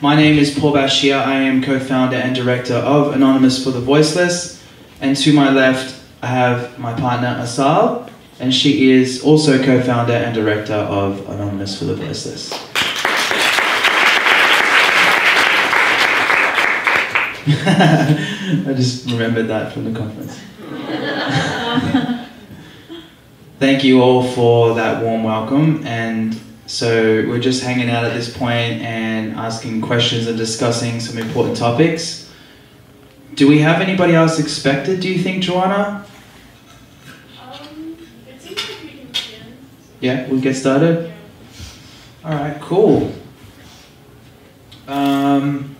My name is Paul Bashir. I am co founder and director of Anonymous for the Voiceless. And to my left, I have my partner Asal, and she is also co founder and director of Anonymous for the Voiceless. I just remembered that from the conference. Thank you all for that warm welcome. And so we're just hanging out at this point and asking questions and discussing some important topics. Do we have anybody else expected, do you think, Joanna? Um, it seems like we can begin. Yeah, we'll get started? All right, cool. Um,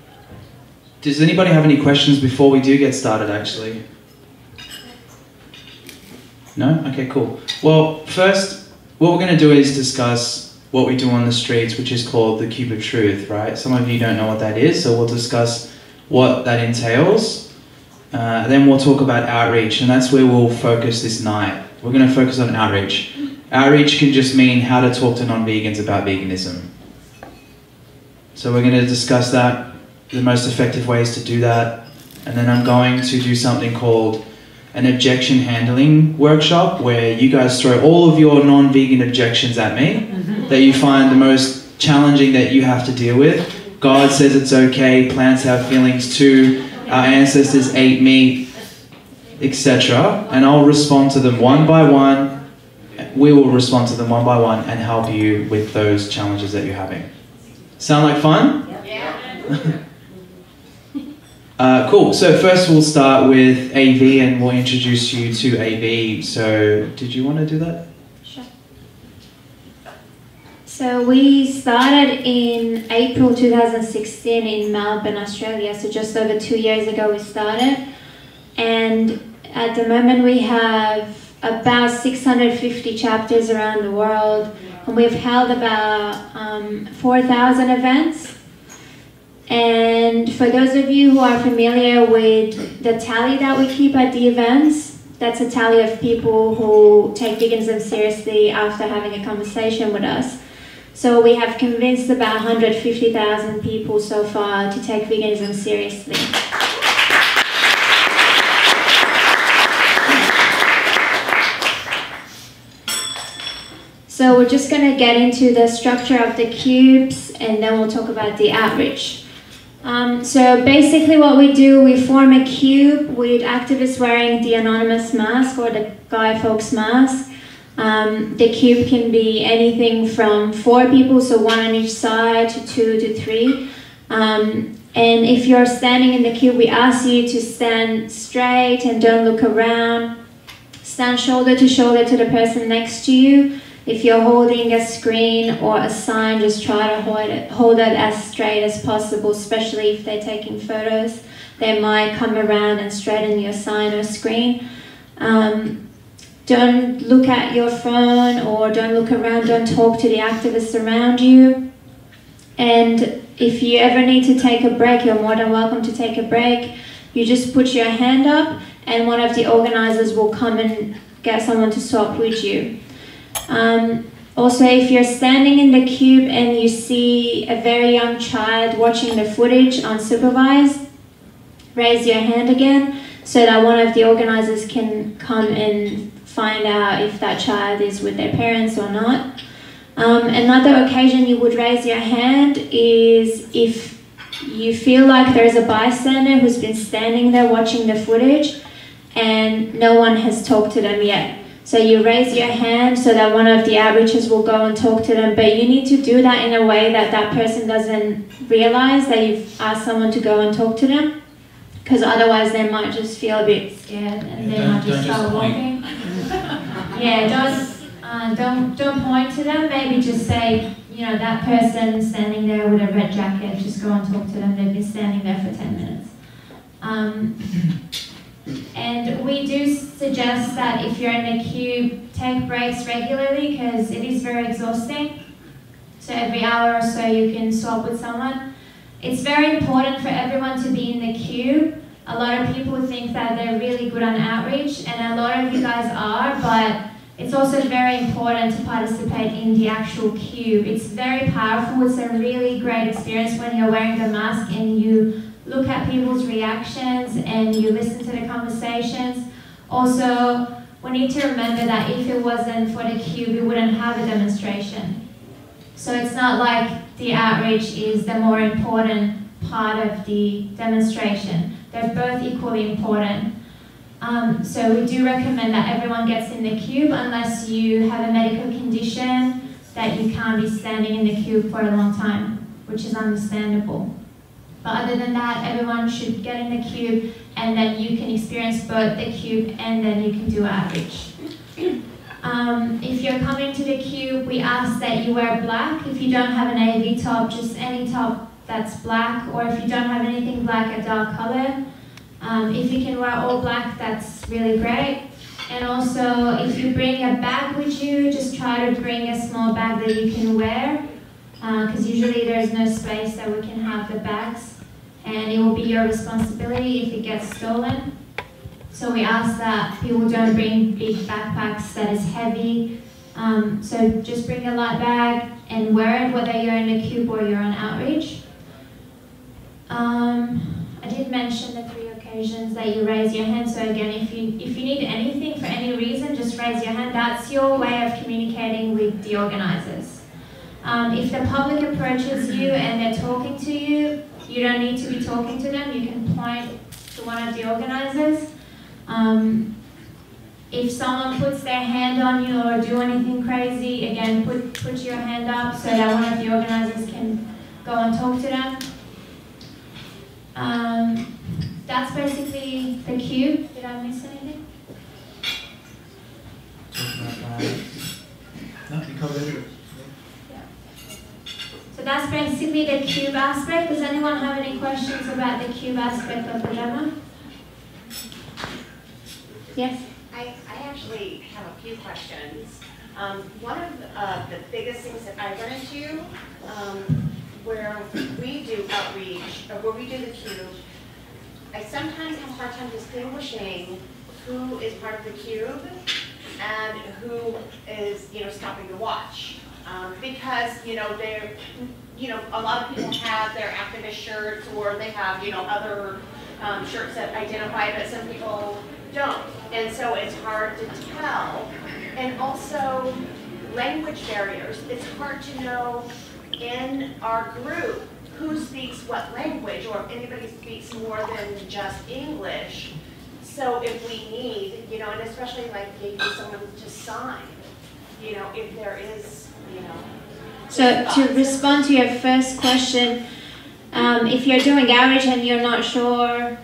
does anybody have any questions before we do get started, actually? No? Okay, cool. Well, first, what we're going to do is discuss what we do on the streets, which is called the Cube of Truth, right? Some of you don't know what that is, so we'll discuss what that entails. Uh, then we'll talk about outreach, and that's where we'll focus this night. We're going to focus on outreach. Outreach can just mean how to talk to non vegans about veganism. So we're going to discuss that, the most effective ways to do that, and then I'm going to do something called an objection handling workshop where you guys throw all of your non vegan objections at me that you find the most challenging that you have to deal with. God says it's okay, plants have feelings too, our ancestors ate meat, etc. And I'll respond to them one by one. We will respond to them one by one and help you with those challenges that you're having. Sound like fun? Yeah. Uh, cool. So first we'll start with AV and we'll introduce you to AV. So did you want to do that? So we started in April 2016 in Melbourne, Australia. So just over two years ago we started, and at the moment we have about 650 chapters around the world, and we've held about um, 4,000 events. And for those of you who are familiar with the tally that we keep at the events, that's a tally of people who take veganism seriously after having a conversation with us. So we have convinced about 150,000 people so far to take veganism seriously. So we're just going to get into the structure of the cubes and then we'll talk about the outreach. Um, so basically what we do, we form a cube with activists wearing the anonymous mask or the Guy Fawkes mask. Um, the cube can be anything from four people, so one on each side, to two to three. Um, and if you're standing in the cube, we ask you to stand straight and don't look around. Stand shoulder to shoulder to the person next to you. If you're holding a screen or a sign, just try to hold it, hold it as straight as possible, especially if they're taking photos. They might come around and straighten your sign or screen. Um, don't look at your phone or don't look around, don't talk to the activists around you. And if you ever need to take a break, you're more than welcome to take a break. You just put your hand up, and one of the organizers will come and get someone to swap with you. Um, also, if you're standing in the cube and you see a very young child watching the footage unsupervised, raise your hand again so that one of the organizers can come and find out if that child is with their parents or not. Um, another occasion you would raise your hand is if you feel like there's a bystander who's been standing there watching the footage and no one has talked to them yet. So you raise your hand so that one of the outreachers will go and talk to them, but you need to do that in a way that that person doesn't realize that you've asked someone to go and talk to them, because otherwise they might just feel a bit scared and they might just start walking. yeah, don't uh, don't don't point to them. Maybe just say, you know, that person standing there with a red jacket. Just go and talk to them. They've been standing there for ten minutes. Um, and we do suggest that if you're in a cube, take breaks regularly because it is very exhausting. So every hour or so you can swap with someone. It's very important for everyone to be in the cube. A lot of people think that they're really good on outreach, and a lot of you guys are, but it's also very important to participate in the actual cube. It's very powerful. It's a really great experience when you're wearing the mask and you look at people's reactions and you listen to the conversations. Also, we need to remember that if it wasn't for the cube, we wouldn't have a demonstration. So it's not like the outreach is the more important part of the demonstration. They're both equally important. Um, so we do recommend that everyone gets in the cube unless you have a medical condition that you can't be standing in the cube for a long time, which is understandable. But other than that, everyone should get in the cube and then you can experience both the cube and then you can do outreach. Um, if you're coming to the cube, we ask that you wear black. If you don't have an AV top, just any top that's black, or if you don't have anything black, a dark color. Um, if you can wear all black, that's really great. And also, if you bring a bag with you, just try to bring a small bag that you can wear, because uh, usually there's no space that we can have the bags, and it will be your responsibility if it gets stolen. So we ask that people don't bring big backpacks that is heavy. Um, so just bring a light bag and wear it, whether you're in a cube or you're on outreach. Um, I did mention the three occasions that you raise your hand. So again, if you if you need anything for any reason, just raise your hand. That's your way of communicating with the organizers. Um, if the public approaches you and they're talking to you, you don't need to be talking to them. You can point to one of the organizers. Um, if someone puts their hand on you or do anything crazy, again, put, put your hand up so that one of the organizers can go and talk to them. Um, that's basically the cube. Did I miss anything? No, you covered everything. So that's basically the cube aspect. Does anyone have any questions about the cube aspect of the demo? Yes? I, I actually have a few questions. Um, one of uh, the biggest things that I run into um, where we do outreach, or where we do the cube, I sometimes have a hard time distinguishing who is part of the cube and who is, you know, stopping to watch. Um, because, you know, they're, you know, a lot of people have their activist shirts or they have, you know, other um, shirts that identify, but some people don't. And so it's hard to tell. And also, language barriers. It's hard to know in our group who speaks what language or if anybody speaks more than just English. So if we need, you know, and especially like maybe someone to sign, you know, if there is, you know. So to respond to your first question, um, if you're doing outreach and you're not sure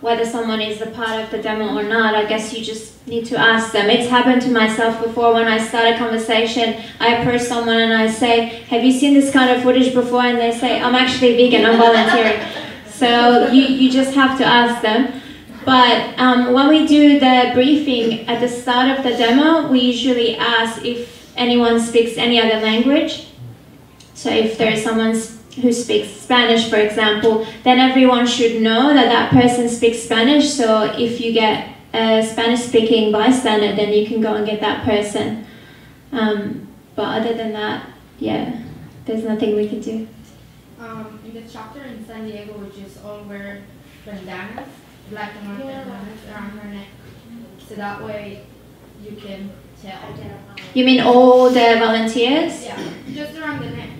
whether someone is a part of the demo or not, I guess you just need to ask them. It's happened to myself before when I start a conversation, I approach someone and I say, have you seen this kind of footage before? And they say, I'm actually vegan, I'm volunteering. so you, you just have to ask them. But um, when we do the briefing at the start of the demo, we usually ask if anyone speaks any other language. So if there is someone who speaks Spanish, for example, then everyone should know that that person speaks Spanish. So if you get a Spanish-speaking bystander, then you can go and get that person. Um, but other than that, yeah, there's nothing we can do. Um, in the chapter in San Diego, which is all wear bandanas, black and white bandanas around her neck, so that way you can tell. You mean all the volunteers? Yeah, just around the neck, and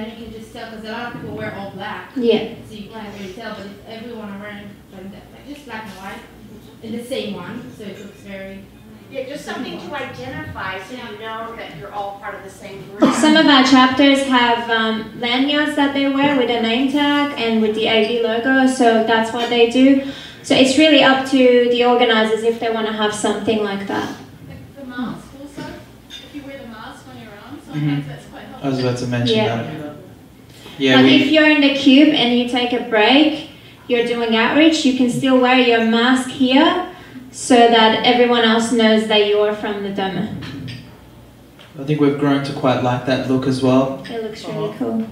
then you can just tell because a lot of people wear all black. Yeah. So you can't really tell, but if everyone are wearing bandana, like just black and white, in the same one, so it looks very. Yeah, just something to identify so you know that you're all part of the same group. Some of our chapters have um, lanyards that they wear with a name tag and with the AV logo, so that's what they do. So it's really up to the organizers if they want to have something like that. The, the mask also, if you wear the mask on your arm, sometimes that's quite helpful. I was about to mention Yeah. that. Yeah, like we, if you're in the cube and you take a break, you're doing outreach, you can still wear your mask here so that everyone else knows that you're from the demo. I think we've grown to quite like that look as well. It looks really cool. Uh,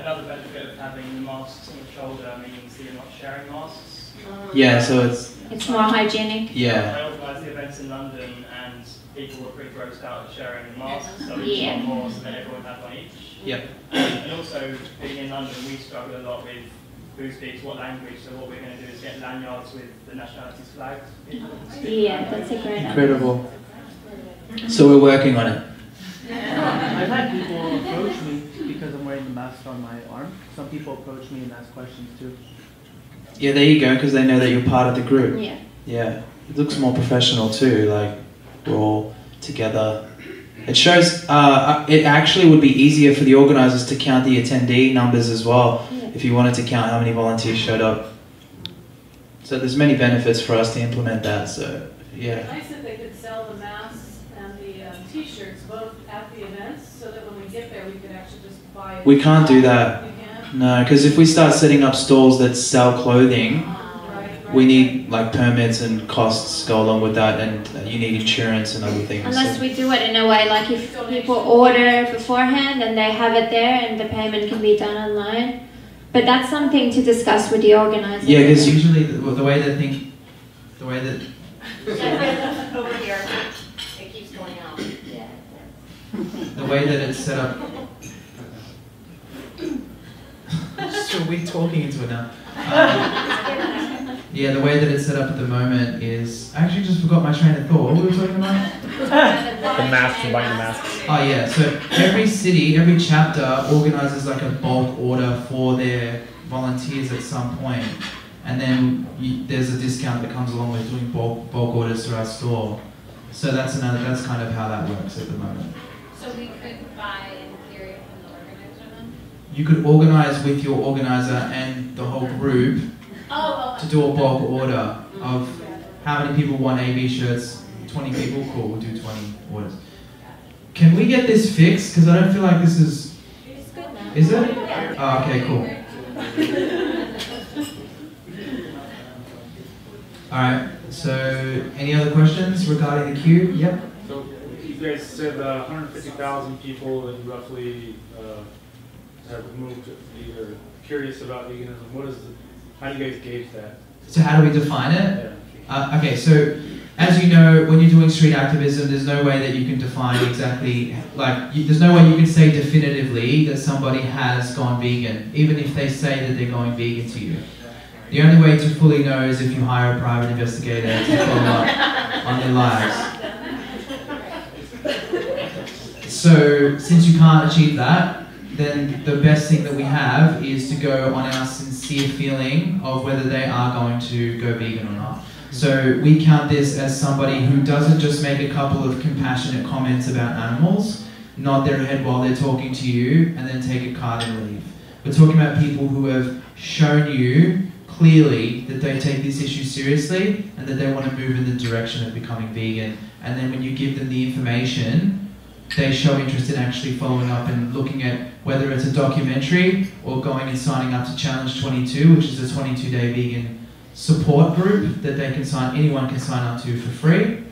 another benefit of having the masks on the shoulder means that you're not sharing masks. Yeah, so it's It's more hygienic. yeah. I organised the events in London and people were pretty grossed out at sharing masks, so we just Yeah. more, so then everyone had one each. Yep. And, and also, being in London, we struggle a lot with who speaks what language, so what we're going to do is get lanyards with the nationalities flags. for people who speak Yeah, that's a great idea. Incredible. So we're working on it. I've had people approach me because I'm wearing the mask on my arm. Some people approach me and ask questions too. Yeah, there you go, because they know that you're part of the group. Yeah. Yeah, it looks more professional too. Like we're all together. It shows. Uh, it actually would be easier for the organisers to count the attendee numbers as well, Yeah. if you wanted to count how many volunteers showed up. So there's many benefits for us to implement that. So yeah, Nice if they could sell the masks and the um, t-shirts both at the events, so that when we get there, we could actually just buy it. we can't do that. Can? No, because if we start setting up stalls that sell clothing, right. We need like permits and costs go along with that, and uh, you need insurance and other things. Unless So- we do it in a way like if people order beforehand and they have it there and the payment can be done online. But that's something to discuss with the organizer. Yeah, because usually the, the way they think, the way that Over here, it keeps going out. the way that it's set up. so we're talking into it now. Um, yeah, the way that it's set up at the moment is. I actually just forgot my train of thought. What were we talking about? The masks and buying the masks. Oh yeah, so every city, every chapter organizes like a bulk order for their volunteers at some point, and then you, there's a discount that comes along with doing bulk bulk orders through our store. So that's another. That's kind of how that works at the moment. So we could buy in theory from the organizer then? You could organize with your organizer and the whole group to do a bulk order of how many people want AV shirts. 20 people, cool, we'll do 20 orders. Can we get this fixed? Because I don't feel like this is. It's good now. Is it? Oh, okay, cool. Alright, so any other questions regarding the cube? Yep. So you guys said uh, 150,000 people and roughly uh, have moved to either curious about veganism. What is the, how do you guys gauge that? So, how do we define it? Yeah. Uh, okay, so as you know, when you're doing street activism, there's no way that you can define exactly, like, you, there's no way you can say definitively that somebody has gone vegan, even if they say that they're going vegan to you. The only way to fully know is if you hire a private investigator to follow up on their lives. So, since you can't achieve that, then the best thing that we have is to go on our sincere feeling of whether they are going to go vegan or not. So we count this as somebody who doesn't just make a couple of compassionate comments about animals, nod their head while they're talking to you, and then take a card and leave. We're talking about people who have shown you clearly that they take this issue seriously and that they want to move in the direction of becoming vegan. And then when you give them the information, they show interest in actually following up and looking at whether it's a documentary or going and signing up to Challenge 22, which is a 22 day vegan support group that they can sign, anyone can sign up to for free.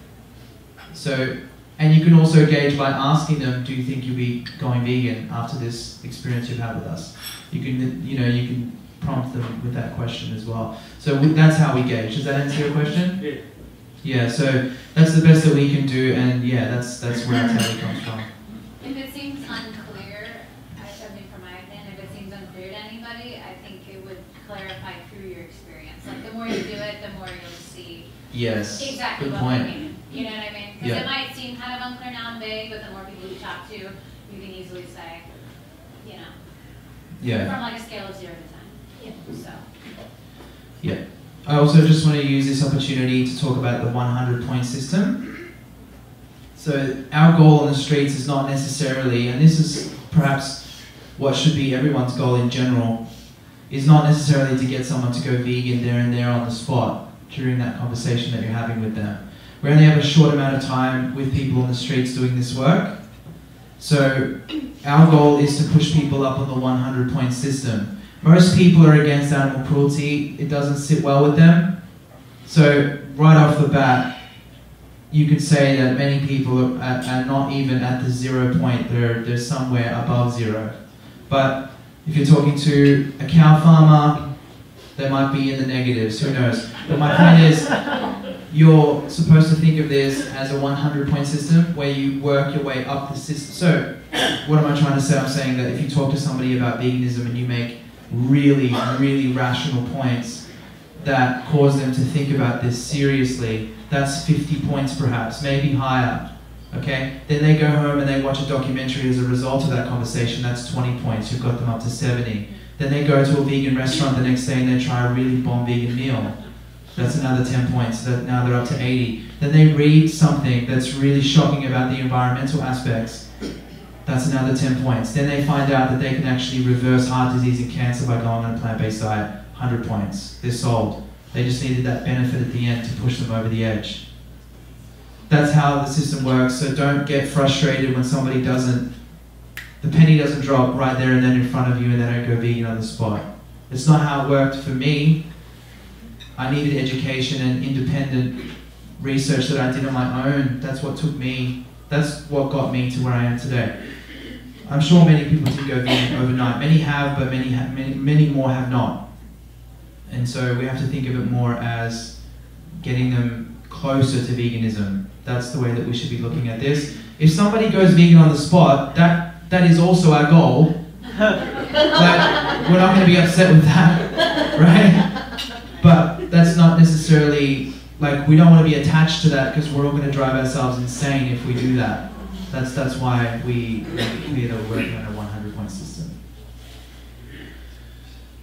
So, and you can also gauge by asking them, do you think you'll be going vegan after this experience you've had with us? You can, you know, you can prompt them with that question as well. So that's how we gauge. Does that answer your question? Yeah. Yeah, so that's the best that we can do, and yeah, that's that's where our tally comes from. If it seems unclear, I I mean, from my opinion, if it seems unclear to anybody, I think it would clarify through your experience. Like, the more you do it, the more you'll see Yes. exactly Good what point. we mean. You know what I mean? Because Yeah. it might seem kind of unclear now and vague, but the more people you talk to, you can easily say, you know, Yeah. from like a scale of zero to ten. Yeah. So. Yeah. I also just want to use this opportunity to talk about the 100 point system. So, our goal on the streets is not necessarily, and this is perhaps what should be everyone's goal in general, is not necessarily to get someone to go vegan there and there on the spot during that conversation that you're having with them. We only have a short amount of time with people on the streets doing this work. So, our goal is to push people up on the 100 point system. Most people are against animal cruelty, it doesn't sit well with them. So, right off the bat, you could say that many people are, are not even at the zero point, they're, they're somewhere above zero. But if you're talking to a cow farmer, they might be in the negatives, who knows. But my point is, you're supposed to think of this as a 100 point system where you work your way up the system. So, what am I trying to say? I'm saying that if you talk to somebody about veganism and you make really, really rational points that cause them to think about this seriously, that's 50 points perhaps, maybe higher. Okay? Then they go home and they watch a documentary as a result of that conversation, that's 20 points, you've got them up to 70. Then they go to a vegan restaurant the next day and they try a really bomb vegan meal. That's another 10 points. That now they're up to 80. Then they read something that's really shocking about the environmental aspects. That's another 10 points. Then they find out that they can actually reverse heart disease and cancer by going on a plant-based diet. 100 points. They're sold. They just needed that benefit at the end to push them over the edge. That's how the system works. So don't get frustrated when somebody doesn't, the penny doesn't drop right there and then in front of you and they don't go vegan on the spot. It's not how it worked for me. I needed education and independent research that I did on my own. That's what took me, that's what got me to where I am today. I'm sure many people did go vegan overnight. Many have, but many, ha- many, many more have not. And so we have to think of it more as getting them closer to veganism. That's the way that we should be looking at this. If somebody goes vegan on the spot, that, that is also our goal. like, we're not going to be upset with that, right? But that's not necessarily like we don't want to be attached to that because we're all going to drive ourselves insane if we do that. That's that's why we make it clear working on a 100 point system.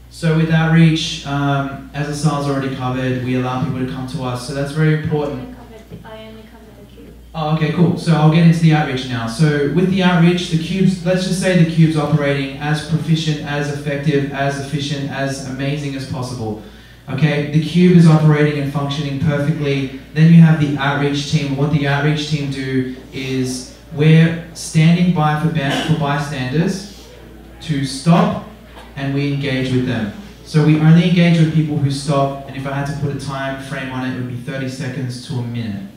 So with outreach, um, as Asal's already covered, we allow people to come to us. So that's very important. I only covered the cube. Oh, okay, cool. So I'll get into the outreach now. So with the outreach, the cubes, let's just say the cube's operating as proficient, as effective, as efficient, as amazing as possible. Okay, the cube is operating and functioning perfectly. Then you have the outreach team. What the outreach team do is we're standing by for, for bystanders to stop and we engage with them. So we only engage with people who stop, and if I had to put a time frame on it, it would be 30 seconds to a minute.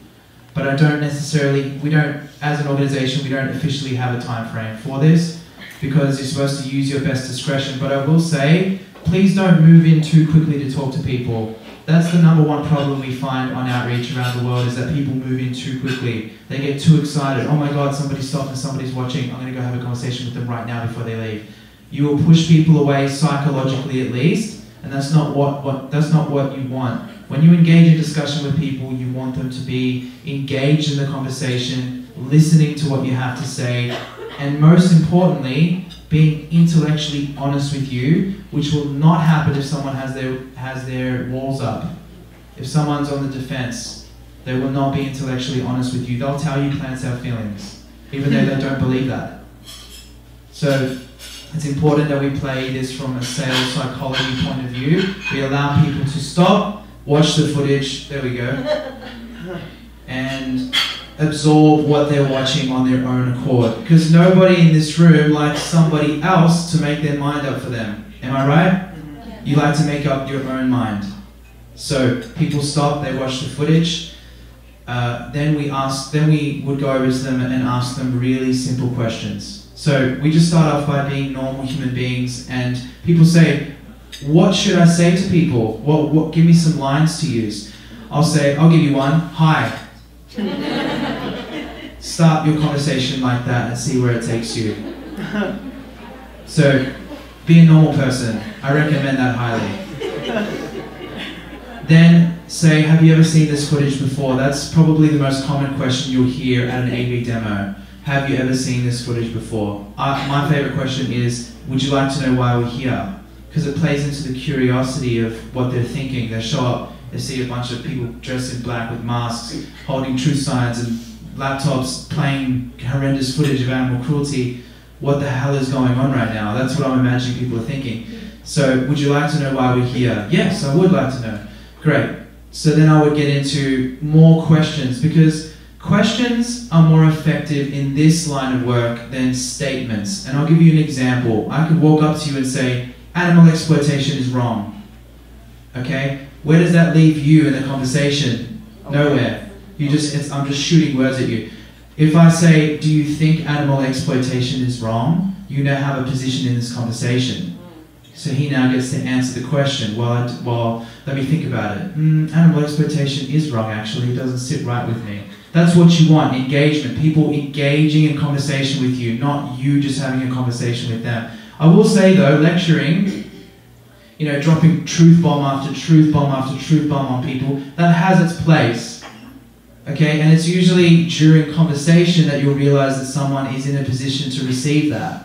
But I don't necessarily, we don't, as an organization, we don't officially have a time frame for this because you're supposed to use your best discretion. But I will say, please don't move in too quickly to talk to people. That's the number one problem we find on outreach around the world is that people move in too quickly. They get too excited. Oh my God, somebody's stopped and somebody's watching. I'm going to go have a conversation with them right now before they leave. You will push people away psychologically at least, and that's not what, what that's not what you want. When you engage in discussion with people, you want them to be engaged in the conversation, listening to what you have to say, and most importantly, being intellectually honest with you, which will not happen if someone has their has their walls up. If someone's on the defense, they will not be intellectually honest with you. They'll tell you plants have feelings, even though they don't believe that. So it's important that we play this from a sales psychology point of view. We allow people to stop, watch the footage, there we go, and absorb what they're watching on their own accord. Because nobody in this room likes somebody else to make their mind up for them. Am I right? You like to make up your own mind. So people stop, they watch the footage. Uh, then we ask, then we would go over to them and ask them really simple questions. So we just start off by being normal human beings, and people say, "What should I say to people? What, what? Give me some lines to use." I'll say, "I'll give you one. Hi." Start your conversation like that and see where it takes you. So, be a normal person. I recommend that highly. Then say, have you ever seen this footage before? That's probably the most common question you'll hear at an AV demo. Have you ever seen this footage before? Uh, my favorite question is, would you like to know why we're here? Because it plays into the curiosity of what they're thinking. They show up, they see a bunch of people dressed in black with masks, holding truth signs and laptops, playing horrendous footage of animal cruelty. What the hell is going on right now? That's what I'm imagining people are thinking. So, would you like to know why we're here? Yes, I would like to know. Great. So then I would get into more questions because questions are more effective in this line of work than statements. And I'll give you an example. I could walk up to you and say, animal exploitation is wrong. Okay? Where does that leave you in the conversation? Nowhere. You just it's, I'm just shooting words at you. If I say, do you think animal exploitation is wrong? You now have a position in this conversation. So he now gets to answer the question. Well, I, well let me think about it. Mm, animal exploitation is wrong, actually. It doesn't sit right with me. That's what you want engagement. People engaging in conversation with you, not you just having a conversation with them. I will say, though, lecturing, you know, dropping truth bomb after truth bomb after truth bomb on people, that has its place. Okay, and it's usually during conversation that you'll realize that someone is in a position to receive that.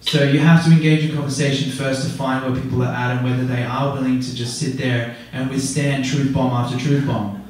So you have to engage in conversation first to find where people are at and whether they are willing to just sit there and withstand truth bomb after truth bomb.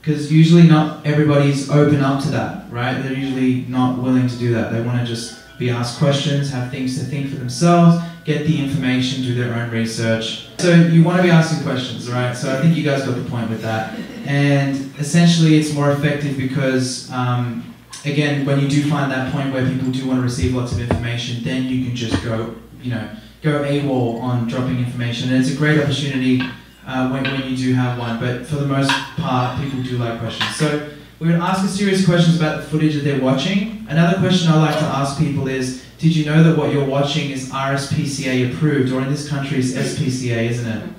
Because usually not everybody's open up to that, right? They're usually not willing to do that. They want to just be asked questions, have things to think for themselves, get the information, do their own research. So you want to be asking questions, right? So I think you guys got the point with that. And essentially it's more effective because um, again, when you do find that point where people do want to receive lots of information, then you can just go, you know, go AWOL on dropping information. And it's a great opportunity uh, when, when you do have one, but for the most part, people do like questions. So going to ask a series of questions about the footage that they're watching. Another question I like to ask people is, did you know that what you're watching is RSPCA approved, or in this country is SPCA, isn't it?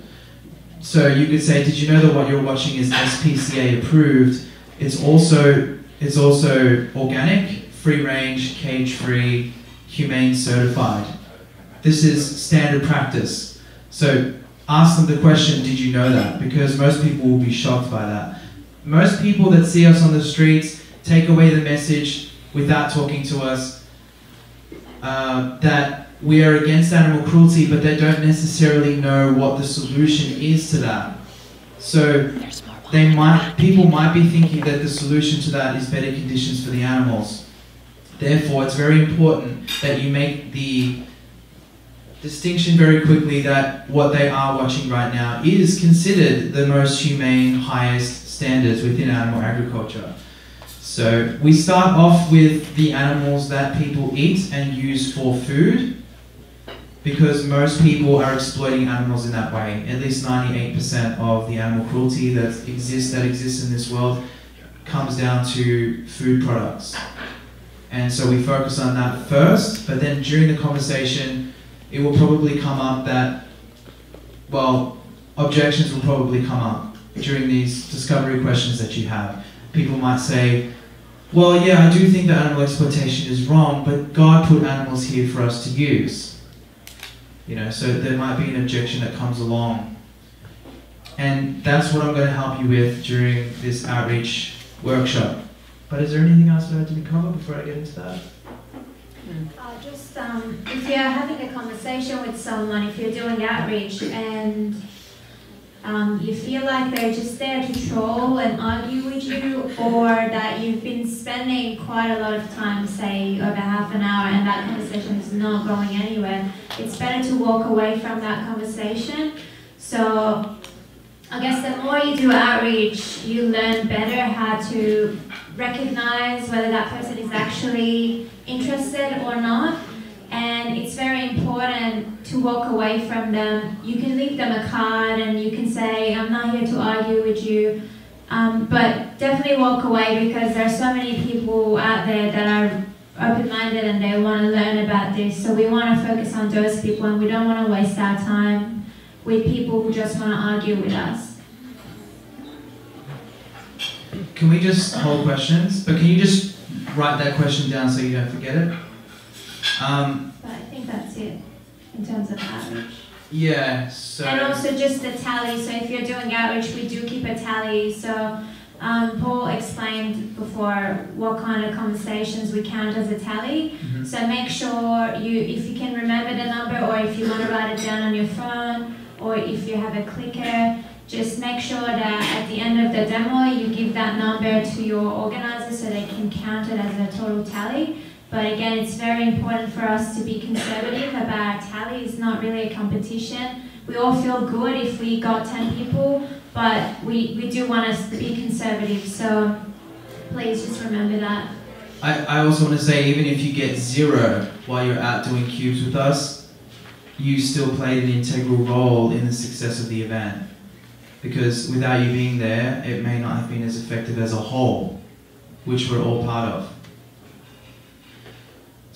So you could say, did you know that what you're watching is SPCA approved? It's also it's also organic, free range, cage free, humane certified. This is standard practice. So ask them the question, did you know that? Because most people will be shocked by that. Most people that see us on the streets take away the message without talking to us uh, that we are against animal cruelty, but they don't necessarily know what the solution is to that. So they might, people might be thinking that the solution to that is better conditions for the animals. Therefore, it's very important that you make the distinction very quickly that what they are watching right now is considered the most humane, highest standards within animal agriculture. So we start off with the animals that people eat and use for food because most people are exploiting animals in that way. At least 98% of the animal cruelty that exists that exists in this world comes down to food products. And so we focus on that first, but then during the conversation, it will probably come up that, well, objections will probably come up during these discovery questions that you have. People might say, well, yeah, I do think that animal exploitation is wrong, but God put animals here for us to use. You know, so there might be an objection that comes along. And that's what I'm going to help you with during this outreach workshop. But is there anything else that I didn't cover before I get into that? Uh, just um, if you're having a conversation with someone, if you're doing outreach and um, you feel like they're just there to troll and argue with you, or that you've been spending quite a lot of time, say over half an hour, and that conversation is not going anywhere, it's better to walk away from that conversation. So I guess the more you do outreach, you learn better how to recognize whether that person is actually interested or not and it's very important to walk away from them. You can leave them a card and you can say, I'm not here to argue with you, um, but definitely walk away because there are so many people out there that are open-minded and they want to learn about this. So we want to focus on those people and we don't want to waste our time with people who just want to argue with us. Can we just hold questions? But can you just write that question down so you don't forget it? Um, but I think that's it in terms of outreach. Yeah, so. And also just the tally. So if you're doing outreach, we do keep a tally. So um, Paul explained before what kind of conversations we count as a tally. Mm-hmm. So make sure you, if you can remember the number, or if you want to write it down on your phone, or if you have a clicker, just make sure that at the end of the demo you give that number to your organizer so they can count it as a total tally. But again, it's very important for us to be conservative about tally. It's not really a competition. We all feel good if we got 10 people, but we, we do want us to be conservative. So please just remember that. I, I also want to say, even if you get zero while you're out doing cubes with us, you still played an integral role in the success of the event. Because without you being there, it may not have been as effective as a whole, which we're all part of.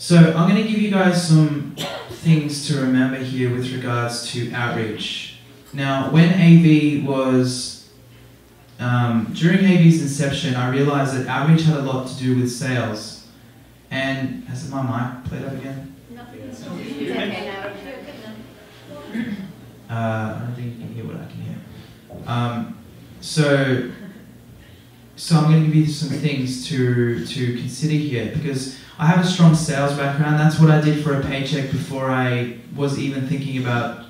So I'm going to give you guys some things to remember here with regards to outreach. Now, when AV was, um, during AV's inception, I realized that outreach had a lot to do with sales. And, has my mic played up again? Nothing. Uh, I don't think you can hear what I can hear. Um, so, so I'm going to give you some things to to consider here because I have a strong sales background. That's what I did for a paycheck before I was even thinking about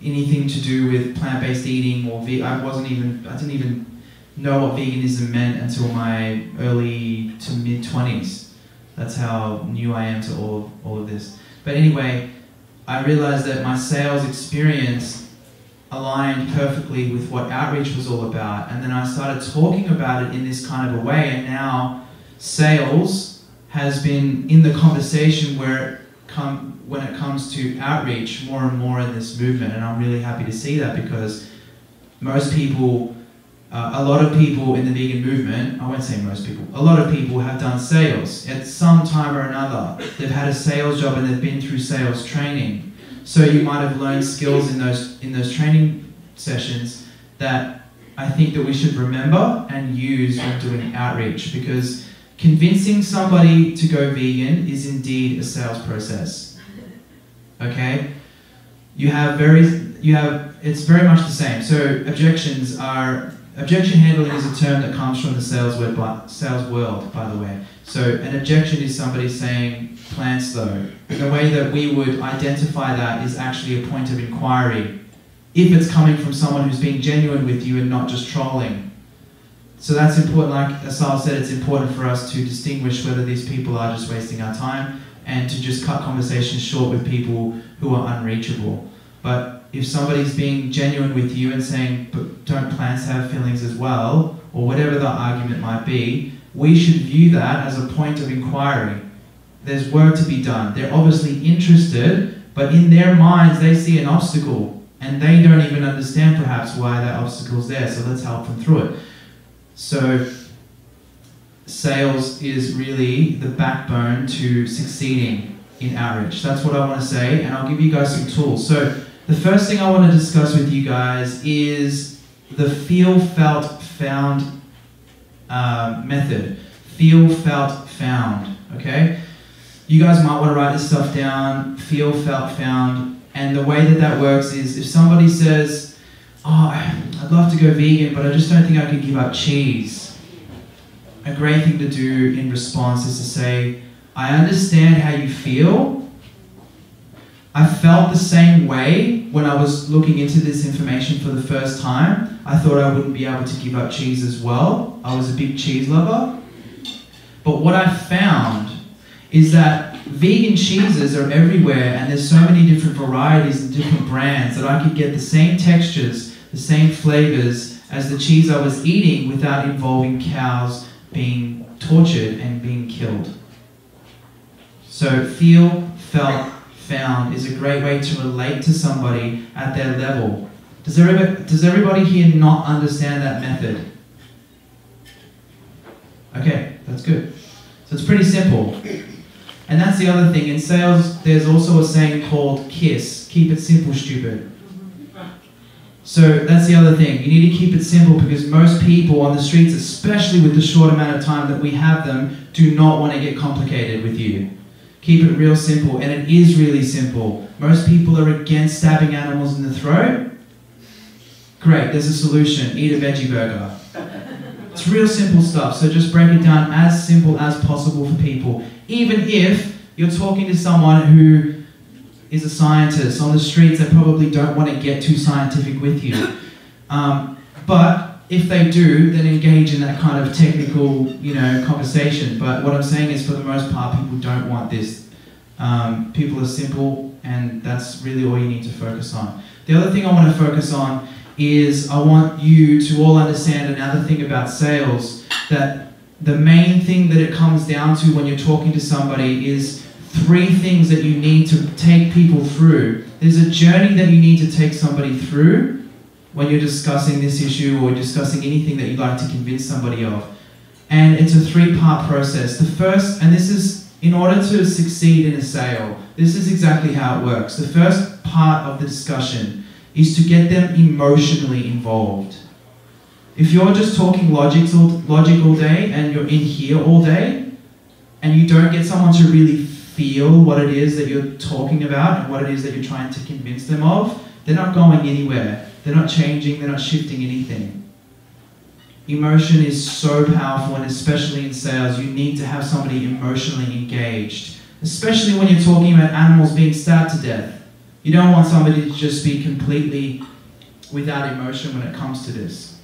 anything to do with plant-based eating or ve- I wasn't even I didn't even know what veganism meant until my early to mid 20s. That's how new I am to all all of this. But anyway, I realized that my sales experience aligned perfectly with what outreach was all about. And then I started talking about it in this kind of a way. And now sales has been in the conversation where it come, when it comes to outreach more and more in this movement. And I'm really happy to see that because most people, uh, a lot of people in the vegan movement, I won't say most people, a lot of people have done sales at some time or another. They've had a sales job and they've been through sales training. So you might have learned skills in those in those training sessions that I think that we should remember and use when doing outreach because convincing somebody to go vegan is indeed a sales process. Okay? You have very you have it's very much the same. So objections are objection handling is a term that comes from the sales by, sales world, by the way. So an objection is somebody saying plants though. The way that we would identify that is actually a point of inquiry. If it's coming from someone who's being genuine with you and not just trolling. So that's important, like Asal said, it's important for us to distinguish whether these people are just wasting our time and to just cut conversations short with people who are unreachable. But if somebody's being genuine with you and saying, but don't plants have feelings as well, or whatever the argument might be, we should view that as a point of inquiry. There's work to be done. They're obviously interested, but in their minds they see an obstacle and they don't even understand perhaps why that obstacle's there. So let's help them through it. So sales is really the backbone to succeeding in outreach. That's what I want to say, and I'll give you guys some tools. So the first thing I want to discuss with you guys is the feel, felt, found uh, method. Feel, felt, found. Okay? You guys might want to write this stuff down. Feel, felt, found. And the way that that works is if somebody says, Oh, I'd love to go vegan, but I just don't think I can give up cheese. A great thing to do in response is to say, I understand how you feel. I felt the same way when I was looking into this information for the first time. I thought I wouldn't be able to give up cheese as well. I was a big cheese lover. But what I found is that vegan cheeses are everywhere and there's so many different varieties and different brands that I could get the same textures, the same flavors as the cheese I was eating without involving cows being tortured and being killed. So feel, felt, found is a great way to relate to somebody at their level. Does everybody, does everybody here not understand that method? Okay, that's good. So it's pretty simple. And that's the other thing. In sales, there's also a saying called KISS keep it simple, stupid. So that's the other thing. You need to keep it simple because most people on the streets, especially with the short amount of time that we have them, do not want to get complicated with you. Keep it real simple, and it is really simple. Most people are against stabbing animals in the throat. Great, there's a solution. Eat a veggie burger. It's real simple stuff, so just break it down as simple as possible for people. Even if you're talking to someone who is a scientist on the streets, they probably don't want to get too scientific with you. Um, but if they do, then engage in that kind of technical, you know, conversation. But what I'm saying is, for the most part, people don't want this. Um, people are simple, and that's really all you need to focus on. The other thing I want to focus on is I want you to all understand another thing about sales that the main thing that it comes down to when you're talking to somebody is three things that you need to take people through. There's a journey that you need to take somebody through when you're discussing this issue or discussing anything that you'd like to convince somebody of. And it's a three part process. The first, and this is in order to succeed in a sale, this is exactly how it works. The first part of the discussion is to get them emotionally involved. If you're just talking logic logic all day and you're in here all day, and you don't get someone to really feel what it is that you're talking about and what it is that you're trying to convince them of, they're not going anywhere. They're not changing, they're not shifting anything. Emotion is so powerful, and especially in sales, you need to have somebody emotionally engaged. Especially when you're talking about animals being stabbed to death. You don't want somebody to just be completely without emotion when it comes to this.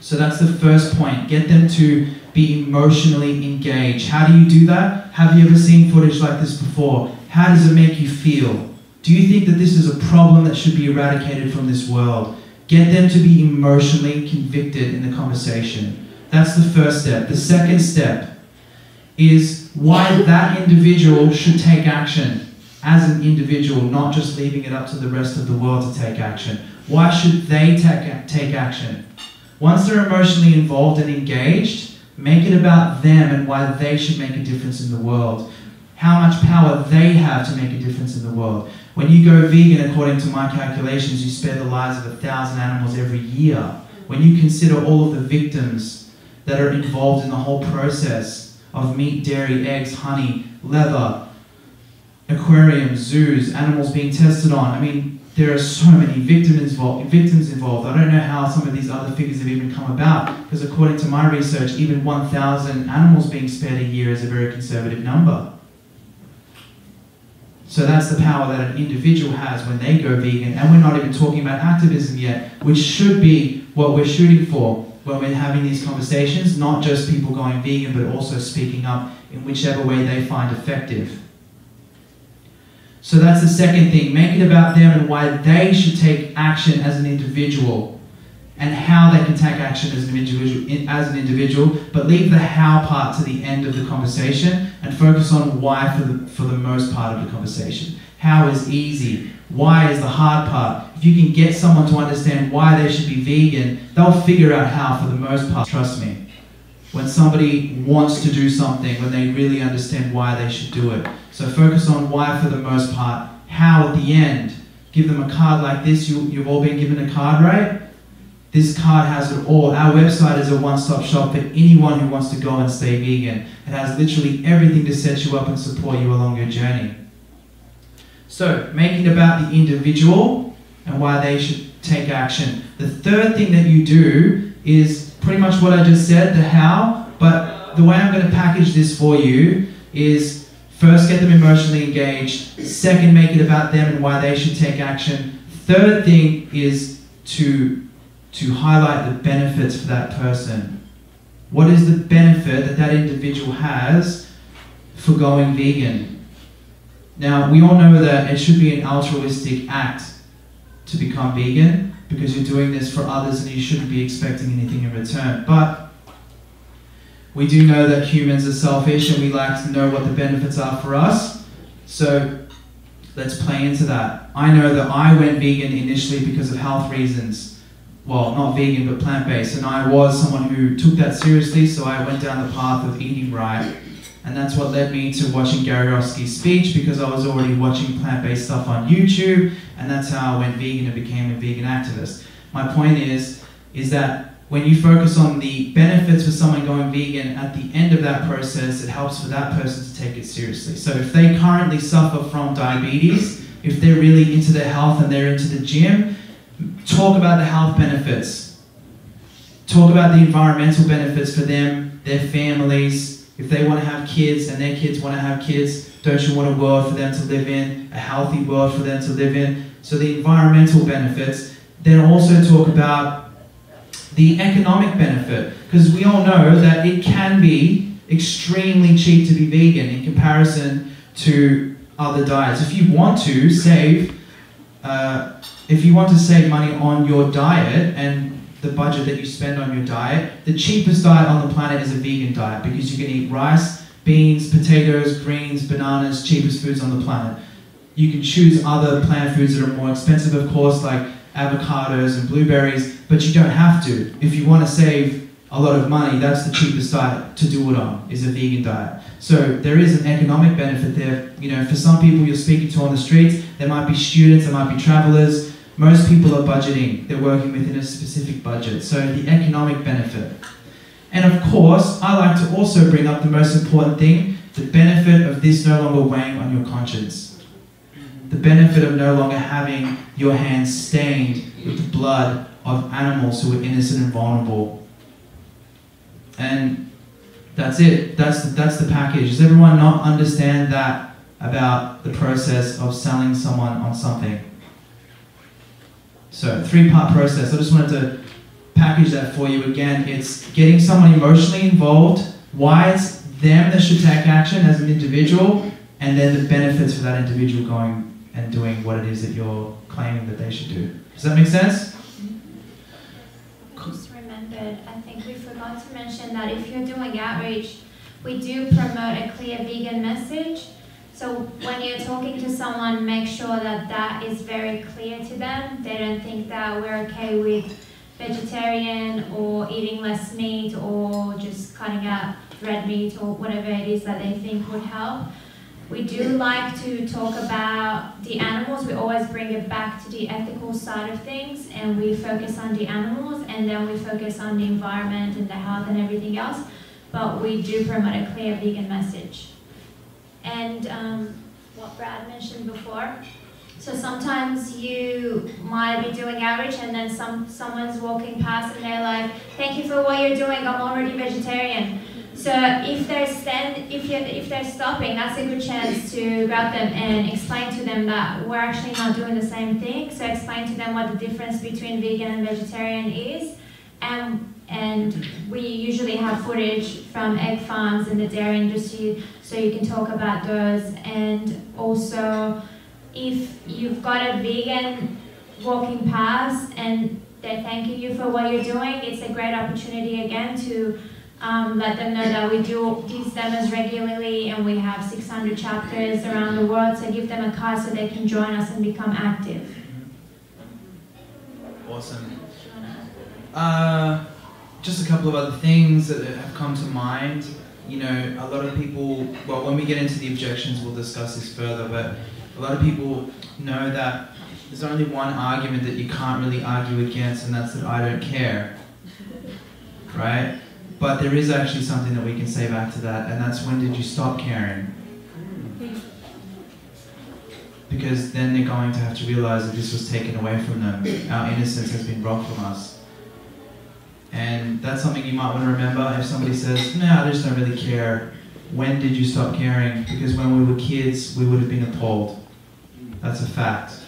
So that's the first point. Get them to be emotionally engaged. How do you do that? Have you ever seen footage like this before? How does it make you feel? Do you think that this is a problem that should be eradicated from this world? Get them to be emotionally convicted in the conversation. That's the first step. The second step is why that individual should take action as an individual, not just leaving it up to the rest of the world to take action. Why should they take, take action? Once they're emotionally involved and engaged, make it about them and why they should make a difference in the world. How much power they have to make a difference in the world. When you go vegan, according to my calculations, you spare the lives of a thousand animals every year. When you consider all of the victims that are involved in the whole process of meat, dairy, eggs, honey, leather, aquariums, zoos, animals being tested on, I mean, there are so many victims involved, victims involved. I don't know how some of these other figures have even come about, because according to my research, even 1,000 animals being spared a year is a very conservative number. So that's the power that an individual has when they go vegan. And we're not even talking about activism yet, which should be what we're shooting for when we're having these conversations, not just people going vegan, but also speaking up in whichever way they find effective. So that's the second thing. Make it about them and why they should take action as an individual and how they can take action as an individual, as an individual, but leave the how part to the end of the conversation and focus on why for the, for the most part of the conversation. How is easy. Why is the hard part. If you can get someone to understand why they should be vegan, they'll figure out how for the most part. Trust me. When somebody wants to do something, when they really understand why they should do it. So focus on why for the most part. How at the end. Give them a card like this. You, you've all been given a card, right? This card has it all. Our website is a one-stop shop for anyone who wants to go and stay vegan. It has literally everything to set you up and support you along your journey. So, make it about the individual and why they should take action. The third thing that you do is pretty much what I just said, the how, but the way I'm going to package this for you is first get them emotionally engaged, second make it about them and why they should take action. Third thing is to to highlight the benefits for that person. What is the benefit that that individual has for going vegan? Now, we all know that it should be an altruistic act to become vegan because you're doing this for others and you shouldn't be expecting anything in return. But we do know that humans are selfish and we like to know what the benefits are for us. So let's play into that. I know that I went vegan initially because of health reasons well, not vegan, but plant based. And I was someone who took that seriously, so I went down the path of eating right. And that's what led me to watching Gary Yourofsky's speech because I was already watching plant based stuff on YouTube, and that's how I went vegan and became a vegan activist. My point is, is that when you focus on the benefits for someone going vegan, at the end of that process, it helps for that person to take it seriously. So if they currently suffer from diabetes, if they're really into their health and they're into the gym, talk about the health benefits. Talk about the environmental benefits for them, their families. If they want to have kids and their kids want to have kids, don't you want a world for them to live in, a healthy world for them to live in? So the environmental benefits. Then also talk about the economic benefit, because we all know that it can be extremely cheap to be vegan in comparison to other diets. If you want to save uh, if you want to save money on your diet and the budget that you spend on your diet, the cheapest diet on the planet is a vegan diet because you can eat rice, beans, potatoes, greens, bananas, cheapest foods on the planet. You can choose other plant foods that are more expensive, of course, like avocados and blueberries, but you don't have to. If you want to save a lot of money, that's the cheapest diet to do it on, is a vegan diet. So there is an economic benefit there. You know, for some people you're speaking to on the streets, there might be students, there might be travelers. Most people are budgeting, they're working within a specific budget. So the economic benefit. And of course, I like to also bring up the most important thing the benefit of this no longer weighing on your conscience. The benefit of no longer having your hands stained with the blood of animals who were innocent and vulnerable. And that's it. That's the, that's the package. Does everyone not understand that about the process of selling someone on something? So, three part process. I just wanted to package that for you again. It's getting someone emotionally involved, why it's them that should take action as an individual, and then the benefits for that individual going and doing what it is that you're claiming that they should do. Does that make sense? Just remembered, I think we forgot to mention that if you're doing outreach, we do promote a clear vegan message. So when you're talking to someone, make sure that that is very clear to them. They don't think that we're okay with vegetarian or eating less meat or just cutting out red meat or whatever it is that they think would help. We do like to talk about the animals. We always bring it back to the ethical side of things and we focus on the animals and then we focus on the environment and the health and everything else. But we do promote a clear vegan message. And um, what Brad mentioned before, so sometimes you might be doing outreach and then some someone's walking past and they're like, "Thank you for what you're doing. I'm already vegetarian." So if they're stand, if you if they're stopping, that's a good chance to grab them and explain to them that we're actually not doing the same thing. So explain to them what the difference between vegan and vegetarian is, and and we usually have footage from egg farms and the dairy industry, so you can talk about those. And also, if you've got a vegan walking past and they're thanking you for what you're doing, it's a great opportunity again to um, let them know that we do these demos regularly and we have 600 chapters around the world, so give them a card so they can join us and become active. Awesome. Uh, just a couple of other things that have come to mind. You know, a lot of people, well, when we get into the objections, we'll discuss this further, but a lot of people know that there's only one argument that you can't really argue against, and that's that I don't care. Right? But there is actually something that we can say back to that, and that's when did you stop caring? Because then they're going to have to realize that this was taken away from them. Our innocence has been robbed from us. And that's something you might want to remember if somebody says, No, I just don't really care. When did you stop caring? Because when we were kids, we would have been appalled. That's a fact.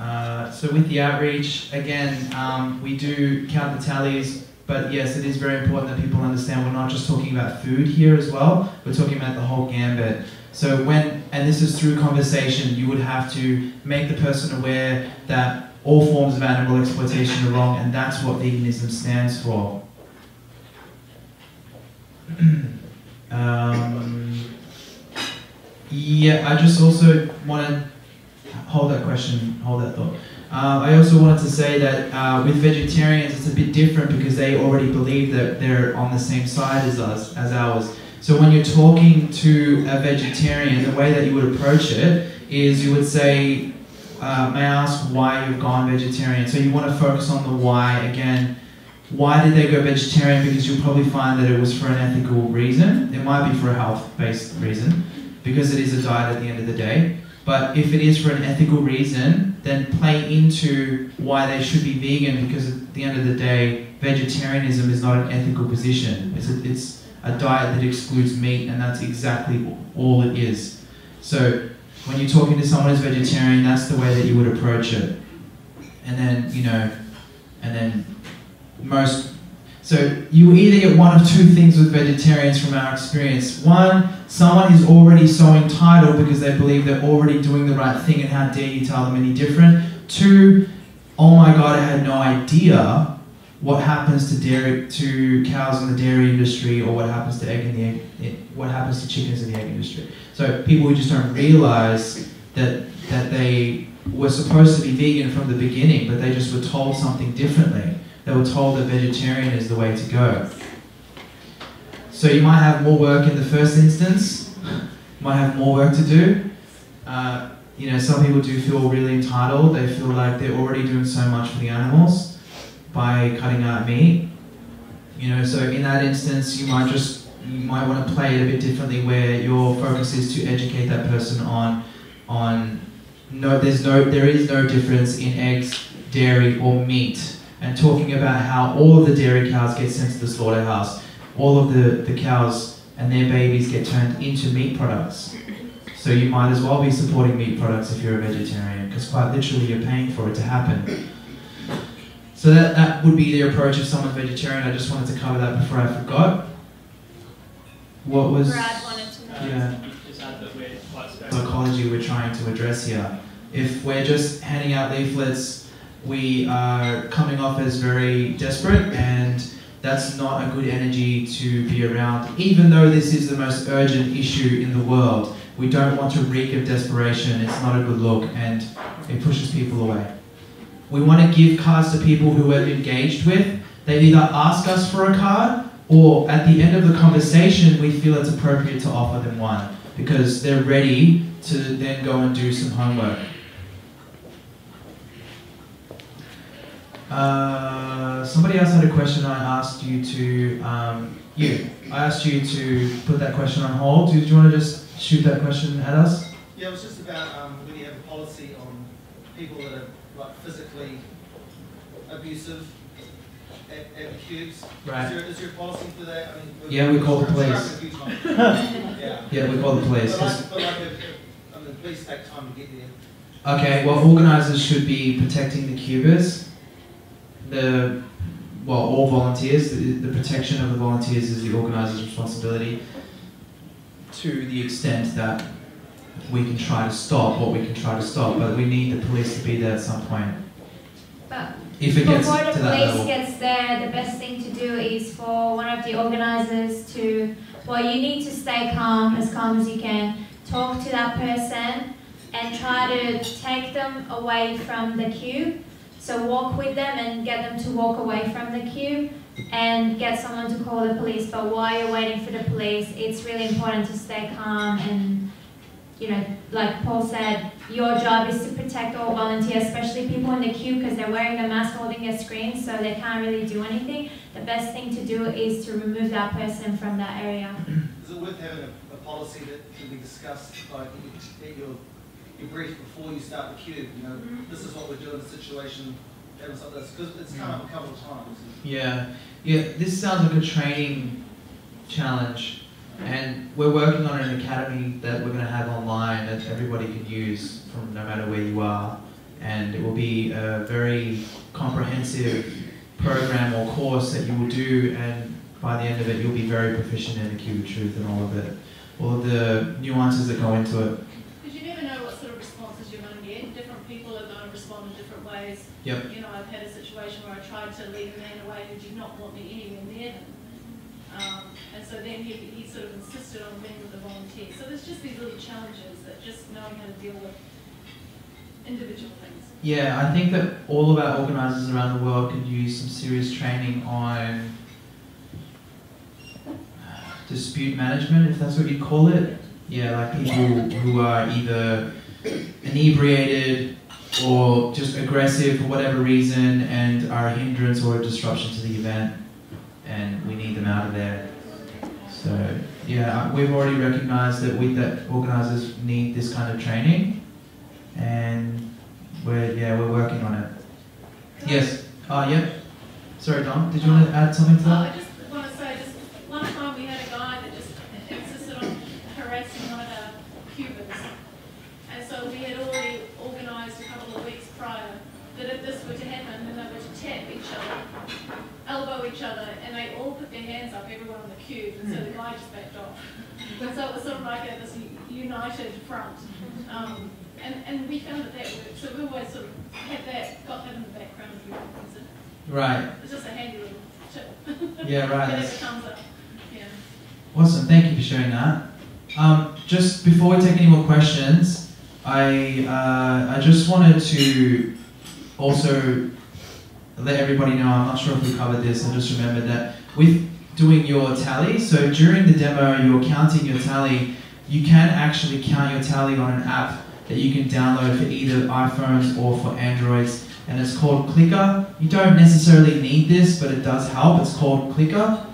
Uh, so with the outreach, again, um, we do count the tallies, but yes, it is very important that people understand we're not just talking about food here as well. We're talking about the whole gambit. So when, and this is through conversation, you would have to make the person aware that all forms of animal exploitation are wrong, and that's what veganism stands for. um, yeah, I just also want to hold that question, hold that thought. Uh, I also wanted to say that uh, with vegetarians, it's a bit different because they already believe that they're on the same side as us, as ours. So when you're talking to a vegetarian, the way that you would approach it is you would say, uh, may I ask why you've gone vegetarian? So you want to focus on the why again. Why did they go vegetarian? Because you'll probably find that it was for an ethical reason. It might be for a health-based reason, because it is a diet at the end of the day. But if it is for an ethical reason, then play into why they should be vegan, because at the end of the day, vegetarianism is not an ethical position. It's a, it's a diet that excludes meat, and that's exactly all it is. So when you're talking to someone who's vegetarian, that's the way that you would approach it. And then, you know, and then most. So you either get one of two things with vegetarians from our experience. One, someone is already so entitled because they believe they're already doing the right thing, and how dare you tell them any different. Two, oh my god, I had no idea what happens to dairy to cows in the dairy industry, or what happens to egg in the egg, what happens to chickens in the egg industry. So people who just don't realize that that they were supposed to be vegan from the beginning, but they just were told something differently. they were told that vegetarian is the way to go. So you might have more work in the first instance, might have more work to do. Uh, you know, some people do feel really entitled. They feel like they're already doing so much for the animals by cutting out meat. You know, so in that instance, you might just you might want to play it a bit differently, where your focus is to educate that person on on no, there's no, there is no difference in eggs, dairy, or meat, and talking about how all of the dairy cows get sent to the slaughterhouse, all of the, the cows and their babies get turned into meat products. So you might as well be supporting meat products if you're a vegetarian, because quite literally you're paying for it to happen. So that, that would be the approach if someone's vegetarian. I just wanted to cover that before I forgot. What was Brad wanted to know. yeah Just add that we're quite psychology we're trying to address here. If we're just handing out leaflets, we are coming off as very desperate, and that's not a good energy to be around. Even though this is the most urgent issue in the world, we don't want to reek of desperation. It's not a good look, and it pushes people away. We want to give cards to people who we're engaged with. They either ask us for a card, or at the end of the conversation, we feel it's appropriate to offer them one because they're ready to then go and do some homework. Uh, somebody else had a question. I asked you to um, you. I asked you to put that question on hold. Do, do you want to just shoot that question at us? Yeah, it was just about um, whether you have a policy on people that are like physically abusive at, at the cubes. Right. Is there, is there a policy for that? I mean, we've- Yeah, we call the police. struck a few times. yeah. Yeah, we call the police. But like, but like if, if, I mean, the police take time to get there. Okay, well, organisers should be protecting the cubers. The well, all volunteers. The, the protection of the volunteers is the organiser's responsibility. To the extent that we can try to stop what we can try to stop, but we need the police to be there at some point. But If it gets before the police gets there, the best thing to do is for one of the organizers to, well, you need to stay calm, as calm as you can. Talk to that person and try to take them away from the cube. So walk with them and get them to walk away from the cube and get someone to call the police. But while you're waiting for the police, it's really important to stay calm and you know, like Paul said, your job is to protect all volunteers, especially people in the cube because they're wearing a mask, holding a screen, so they can't really do anything. The best thing to do is to remove that person from that area. Is it worth having a, a policy that can be discussed, like at your, your brief before you start the cube? You know, mm-hmm. this is what we do in a situation, having something like this, because it's come up a couple of times. Yeah, yeah. This sounds like a training challenge, and we're working on an academy that we're going to have online that everybody can use from no matter where you are, and it will be a very comprehensive program or course that you will do, and by the end of it, you'll be very proficient in the cube of truth and all of it, all of the nuances that go into it. Because you never know what sort of responses you're going to get. Different people are going to respond in different ways. Yep. You know, I've had a situation where I tried to lead a man away who did not want me anywhere near him. Um, and so then he, he sort of insisted on being with the volunteer. So there's just these little challenges that just knowing how to deal with individual things. Yeah, I think that all of our organisers around the world could use some serious training on uh, dispute management, if that's what you call it. Yeah, like people who are either inebriated or just aggressive for whatever reason and are a hindrance or a disruption to the event, and we need them out of there. So yeah, uh, we've already recognised that we that organisers need this kind of training, and we're yeah we're working on it. Yes. Oh yeah. Sorry, Dom. Did you want to add something to Oh, that? just want to say, just one time we had a guy that just insisted on harassing one of our cubers. And so we had already organised a couple of weeks prior that if this were to happen, then they were to tap each other, elbow each other, and they all put their hands up, everyone on the cube, and so the guy just backed off. And so it was sort of like a, this united front. Um, and, and we found that that worked. So we always sort of had that, got that in the background if you want to use it. Right. It's just a handy little tip. Yeah, right. It comes up. Yeah. Awesome. Thank you for sharing that. Um, just before we take any more questions, I uh, I just wanted to also let everybody know, I'm not sure if we covered this, I just remembered that with doing your tally, so during the demo, you're counting your tally, you can actually count your tally on an app that you can download for either iPhones or for Androids, and it's called Clicker. You don't necessarily need this, but it does help. It's called Clicker,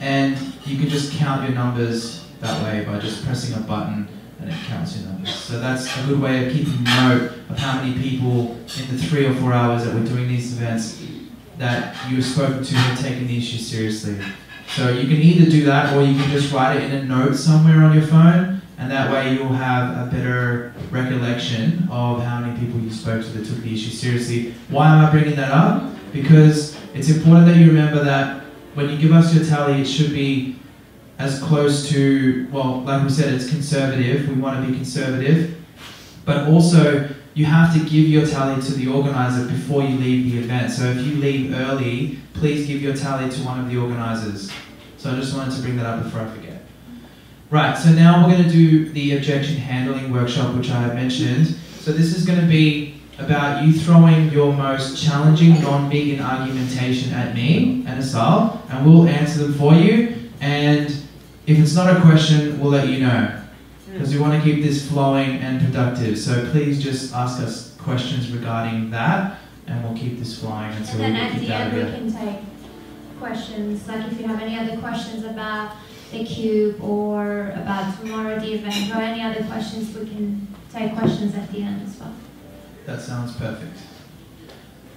and you can just count your numbers that way by just pressing a button and it counts your numbers. So that's a good way of keeping note of how many people in the three or four hours that we're doing these events that you've spoken to have taken the issue seriously. So you can either do that or you can just write it in a note somewhere on your phone and that way you'll have a better recollection of how many people you spoke to that took the issue seriously. Why am I bringing that up? Because it's important that you remember that when you give us your tally, it should be as close to, well, like we said, it's conservative. We want to be conservative. But also, you have to give your tally to the organizer before you leave the event. So if you leave early, please give your tally to one of the organizers. So I just wanted to bring that up before I forget. Right, so now we're going to do the objection handling workshop, which I have mentioned. So this is going to be about you throwing your most challenging non-vegan argumentation at me and Asal, and we'll answer them for you. And if it's not a question, we'll let you know. Because we want to keep this flowing and productive. So please just ask us questions regarding that, and we'll keep this flowing until And then we at get the out end, we can take questions, like if you have any other questions about the cube or about tomorrow the event or any other questions, we can take questions at the end as well. That sounds perfect.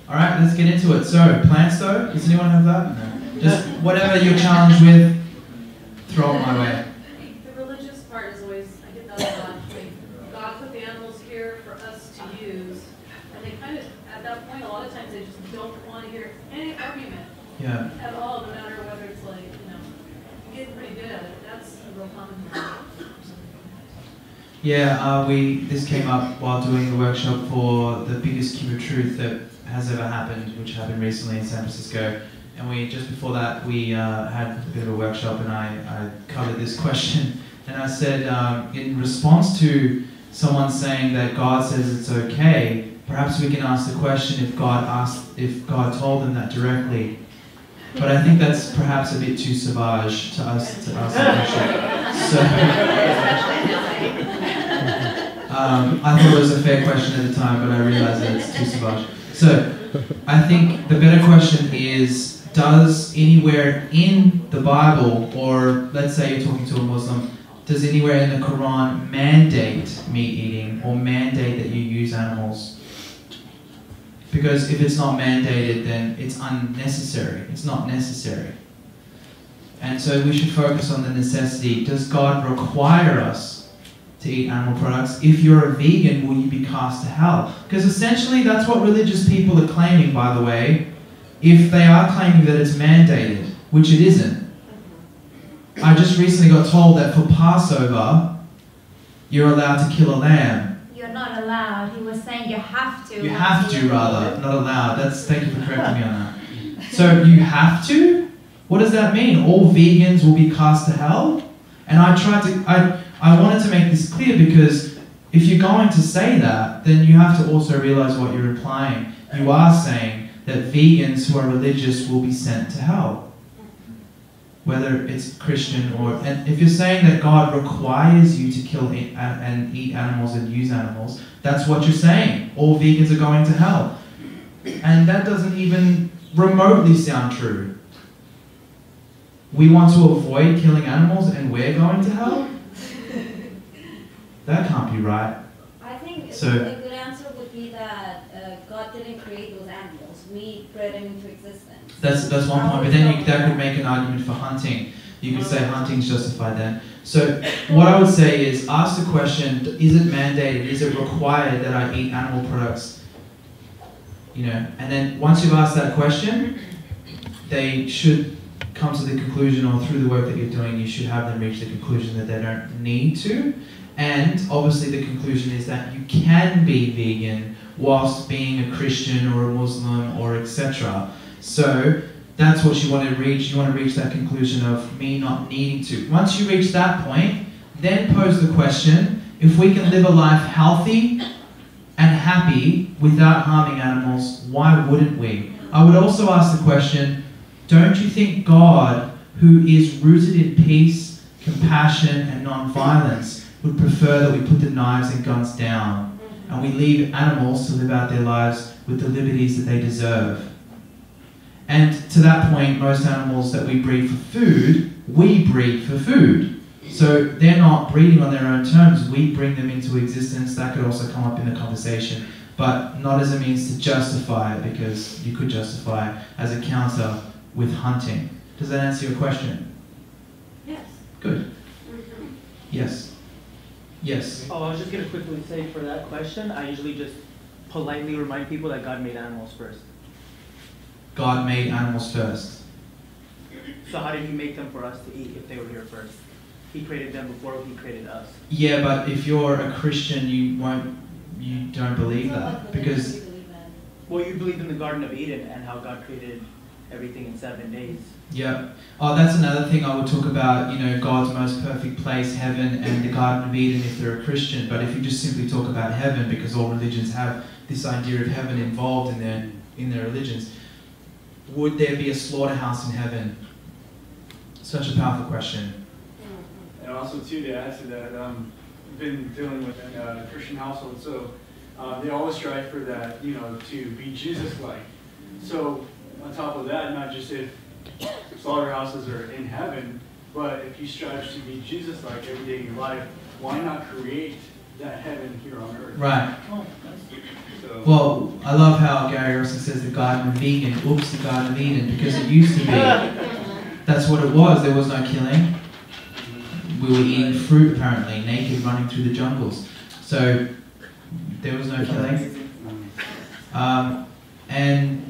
All right, let's get into it. So, plants though, does anyone have that? No. Just whatever you're challenged with, throw it my way. The religious part is always, I get that a lot. God put the animals here for us to use, and they kind of, at that point, a lot of times they just don't want to hear any argument Yeah. at all, no matter whether it's like, you know, you get pretty good at it. That's a real common thing. Yeah, uh, we this came up while doing the workshop for the biggest cube of truth that has ever happened, which happened recently in San Francisco. And we just before that we uh, had a bit of a workshop, and I, I covered this question, and I said um, in response to someone saying that God says it's okay, perhaps we can ask the question if God asked if God told them that directly. But I think that's perhaps a bit too savage to us to ask the question. So. Um, I thought it was a fair question at the time, but I realized that it's too savage. So, I think the better question is Does anywhere in the Bible, or let's say you're talking to a Muslim, does anywhere in the Quran mandate meat eating or mandate that you use animals? Because if it's not mandated, then it's unnecessary. It's not necessary. And so we should focus on the necessity. Does God require us to eat animal products. If you're a vegan, will you be cast to hell? Because essentially, that's what religious people are claiming, by the way, if they are claiming that it's mandated, which it isn't. I just recently got told that for Passover, you're allowed to kill a lamb. You're not allowed. He was saying you have to. You have to, rather, not allowed. That's thank you for correcting me on that. So you have to? What does that mean? All vegans will be cast to hell? And I tried to I I wanted to make this clear because if you're going to say that, then you have to also realize what you're implying. You are saying that vegans who are religious will be sent to hell. Whether it's Christian or. And if you're saying that God requires you to kill and eat animals and use animals, that's what you're saying. All vegans are going to hell. And that doesn't even remotely sound true. We want to avoid killing animals and we're going to hell? That can't be right. I think So- a good answer would be that uh, God didn't create those animals. We bred them into existence. That's that's one point, but then you, that could make an argument for hunting. You could say hunting's justified then. So what I would say is ask the question: Is it mandated? Is it required that I eat animal products? You know, and then once you've asked that question, they should come to the conclusion, or through the work that you're doing, you should have them reach the conclusion that they don't need to. And obviously, the conclusion is that you can be vegan whilst being a Christian or a Muslim or etc. So that's what you want to reach. You want to reach that conclusion of me not needing to. Once you reach that point, then pose the question if we can live a life healthy and happy without harming animals, why wouldn't we? I would also ask the question don't you think God, who is rooted in peace, compassion, and non violence, would prefer that we put the knives and guns down and we leave animals to live out their lives with the liberties that they deserve? And to that point, most animals that we breed for food, we breed for food. So they're not breeding on their own terms. We bring them into existence. That could also come up in the conversation, but not as a means to justify it, because you could justify it as a counter with hunting. Does that answer your question? Yes. Good. Mm-hmm. Yes. Yes. Oh, I was just gonna quickly say for that question, I usually just politely remind people that God made animals first. God made animals first. So how did He make them for us to eat if they were here first? He created them before He created us. Yeah, but if you're a Christian, you won't, you don't believe that because Well, you believe in the Garden of Eden and how God created everything in seven days. Yeah. Oh, that's another thing I would talk about, you know, God's most perfect place, heaven, and the Garden of Eden if they're a Christian. But if you just simply talk about heaven, because all religions have this idea of heaven involved in their, in their religions, would there be a slaughterhouse in heaven? Such a powerful question. And also too, to add to that, um, I've been dealing with a Christian household, so uh, they always strive for that, you know, to be Jesus-like. So on top of that, not just if slaughterhouses are in heaven, but if you strive to be Jesus-like every day in your life, why not create that heaven here on earth? Right. So, Well, I love how Gary Russell says the Garden of Eden. Oops, the Garden of Eden, because it used to be. That's what it was. There was no killing. We were eating fruit, apparently, naked, running through the jungles. So there was no killing. Um, and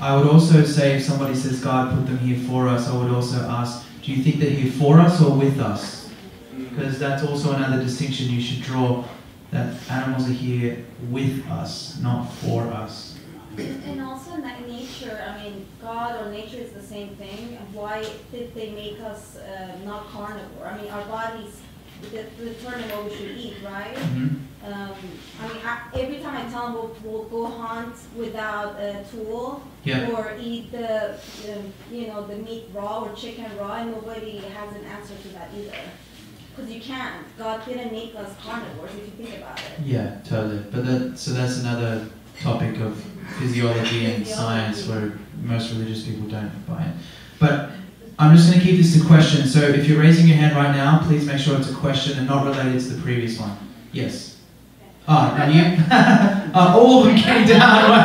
I would also say, if somebody says God put them here for us, I would also ask, do you think they're here for us or with us? Because that's also another distinction you should draw. That animals are here with us, not for us. And also in that nature, I mean, God or nature is the same thing. Why did they make us uh, not carnivore? I mean, our bodies de- determine what we should eat, right? Mhm. Um, I mean, I, every time I tell them we'll, we'll go hunt without a tool Yeah. or eat the, the, you know, the meat raw or chicken raw, and nobody has an answer to that either. Because you can't. God didn't make us carnivores if you think about it. Yeah, totally. But that so that's another topic of physiology and science where most religious people don't buy it. But I'm just going to keep this to questions. So if you're raising your hand right now, please make sure it's a question and not related to the previous one. Yes. Oh, and you? oh, all of them came down. Wow.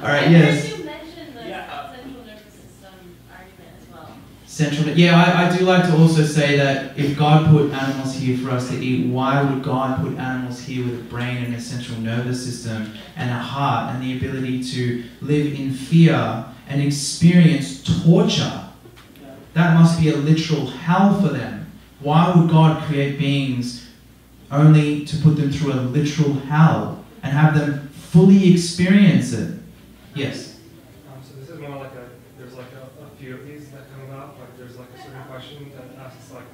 all right. Yes. You mentioned the central nervous system argument as well. Central. Yeah, I, I do like to also say that if God put animals here for us to eat, why would God put animals here with a brain and a central nervous system and a heart and the ability to live in fear and experience torture? That must be a literal hell for them. Why would God create beings only to put them through a literal hell and have them fully experience it? Yes. Um, so this is more like a, there's like a, a few of these that come up, like there's like a certain question that asks like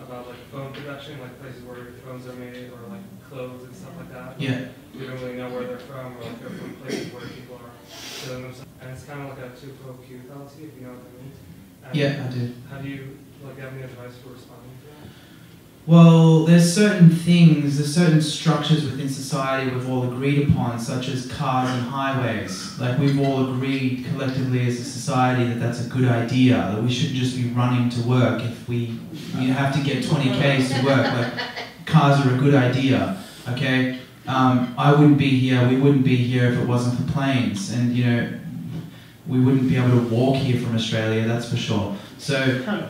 about like phone production, like places where phones are made or like clothes and stuff like that. Yeah. We don't really know where they're from or like they're from places where people are killing themselves. And it's kind of like a tu quoque fallacy, if you know what I mean. And Yeah, I do. How do you, like, have any advice for responding? Well, there's certain things, there's certain structures within society we've all agreed upon, such as cars and highways. Like we've all agreed collectively as a society that that's a good idea, that we shouldn't just be running to work if we you have to get 20 k's to work. Like cars are a good idea, okay? Um, I wouldn't be here, we wouldn't be here if it wasn't for planes, and you know, we wouldn't be able to walk here from Australia, that's for sure. So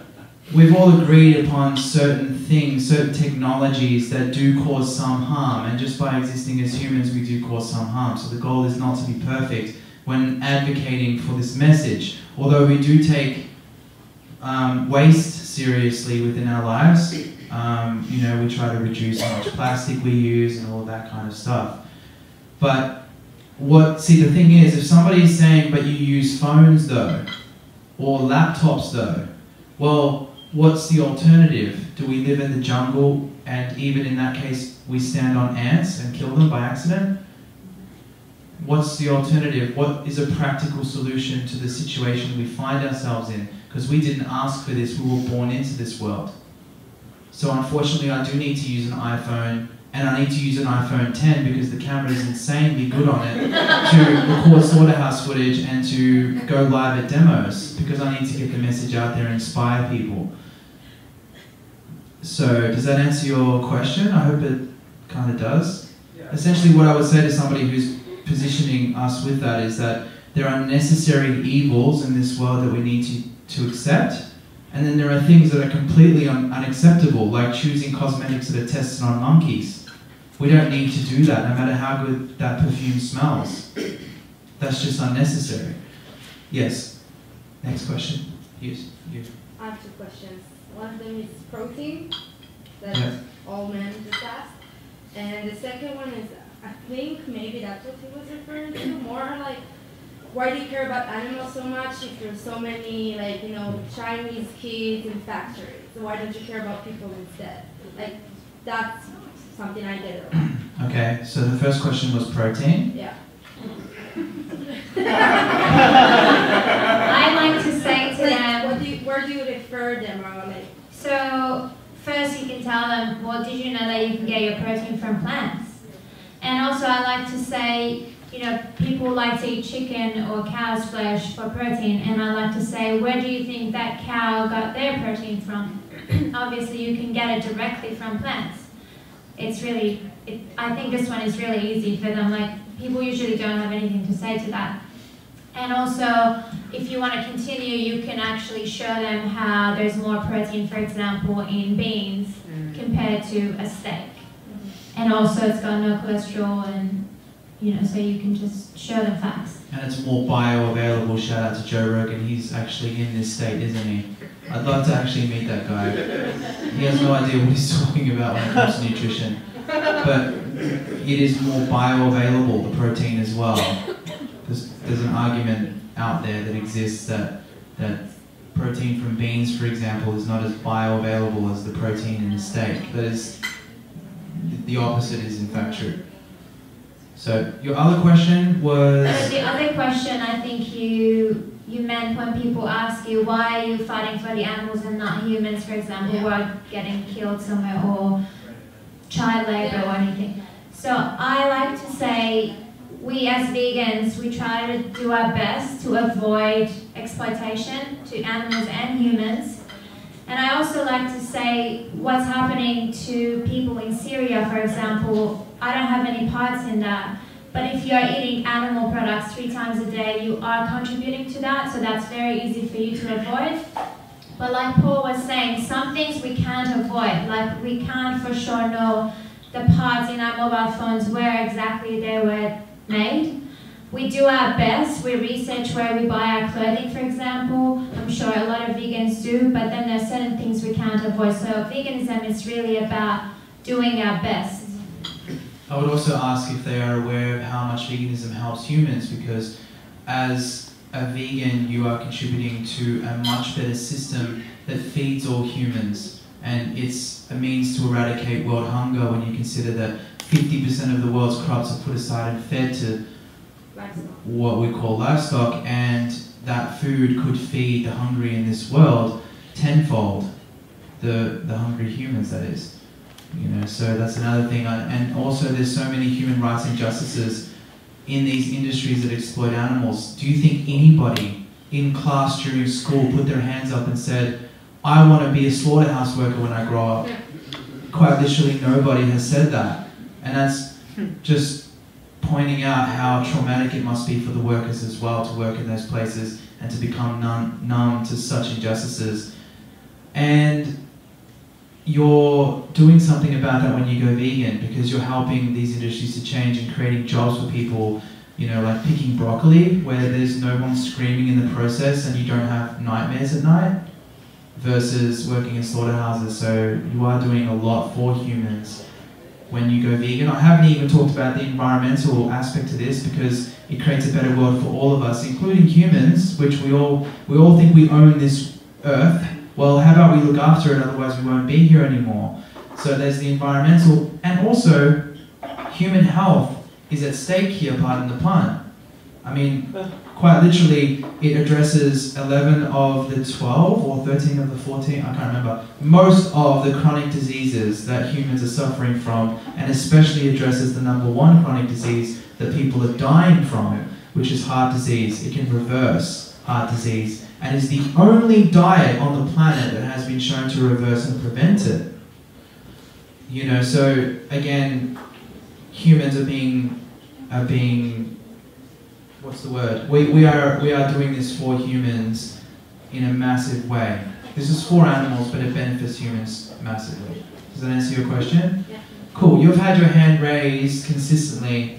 we've all agreed upon certain things, certain technologies that do cause some harm, and just by existing as humans, we do cause some harm. So the goal is not to be perfect when advocating for this message. Although we do take um, waste seriously within our lives, um, you know, we try to reduce how much plastic we use and all that kind of stuff. But what, see, the thing is, if somebody is saying, but you use phones though, or laptops though, well, what's the alternative? Do we live in the jungle and even in that case we stand on ants and kill them by accident? what's the alternative? What is a practical solution to the situation we find ourselves in? Because we didn't ask for this, we were born into this world. So unfortunately, I do need to use an iPhone, and I need to use an iPhone 10 because the camera is insanely good on it to record slaughterhouse footage and to go live at demos because I need to get the message out there and inspire people. So does that answer your question? I hope it kind of does. Essentially, what I would say to somebody who's positioning us with that is that there are necessary evils in this world that we need to, to accept. And then there are things that are completely un- unacceptable, like choosing cosmetics that are tested on monkeys. We don't need to do that, no matter how good that perfume smells. That's just unnecessary. Yes. Next question. Yes. You. I have two questions. One of them is protein, that Yeah. all men just asked. And the second one is, I think maybe that's what he was referring to, more like, why do you care about animals so much if there's so many, like, you know, Chinese kids in factories? So why don't you care about people instead? Like, that's something I get around. Okay, so the first question was protein. Yeah. I like to say to Like, them, what do you, where do you refer them or like? So first you can tell them, well, did you know that you can get your protein from plants? And also I like to say, you know, people like to eat chicken or cow's flesh for protein, and I like to say, where do you think that cow got their protein from? Obviously, you can get it directly from plants. It's really, it, I think this one is really easy for them. Like people usually don't have anything to say to that. And also, if you want to continue, you can actually show them how there's more protein, for example, in beans mm. compared to a steak. And also, it's got no cholesterol, and you know, so you can just show them facts. And it's more bioavailable. Shout out to Joe Rogan. He's actually in this state, isn't he? I'd love to actually meet that guy. He has no idea what he's talking about when it comes to nutrition. But it is more bioavailable, the protein as well. There's, an argument out there that exists that, that protein from beans, for example, is not as bioavailable as the protein in a steak. That is, the opposite is in fact true. So your other question was. And the other question I think you you meant when people ask you why are you fighting for the animals and not humans, for example, who are getting killed somewhere or child labor or anything. So I like to say we as vegans we try to do our best to avoid exploitation to animals and humans. And I also like to say what's happening to people in Syria, for example, I don't have any parts in that. But if you are eating animal products three times a day, you are contributing to that, so that's very easy for you to avoid. But like Paul was saying, some things we can't avoid. Like we can't for sure know the parts in our mobile phones where exactly they were made. We do our best. We research where we buy our clothing, for example. I'm sure a lot of vegans do, but then there's certain things we can't avoid. So veganism is really about doing our best. I would also ask if they are aware of how much veganism helps humans because as a vegan you are contributing to a much better system that feeds all humans and it's a means to eradicate world hunger when you consider that 50% of the world's crops are put aside and fed to what we call livestock and that food could feed the hungry in this world tenfold. The, the hungry humans that is. You know so that's another thing. And also there's so many human rights injustices in these industries that exploit animals. Do you think anybody in class during school put their hands up and said i want to be a slaughterhouse worker when i grow up quite literally nobody has said that and that's just pointing out how traumatic it must be for the workers as well to work in those places and to become numb, numb to such injustices. And you're doing something about that when you go vegan because you're helping these industries to change and creating jobs for people you know like picking broccoli where there's no one screaming in the process and you don't have nightmares at night versus working in slaughterhouses. So you are doing a lot for humans when you go vegan i haven't even talked about the environmental aspect to this because it creates a better world for all of us including humans which we all we all think we own this earth well, how about we look after it, otherwise we won't be here anymore. So there's the environmental and also human health is at stake here, pardon the pun. I mean, quite literally, it addresses 11 of the 12 or 13 of the 14, I can't remember, most of the chronic diseases that humans are suffering from, and especially addresses the number one chronic disease that people are dying from, which is heart disease. It can reverse heart disease, and is the only diet on the planet that has been shown to reverse and prevent it. You know, so again, humans are being are being what's the word? We, we are we are doing this for humans in a massive way. This is for animals, but it benefits humans massively. Does that answer your question? Yeah. Cool. You've had your hand raised consistently.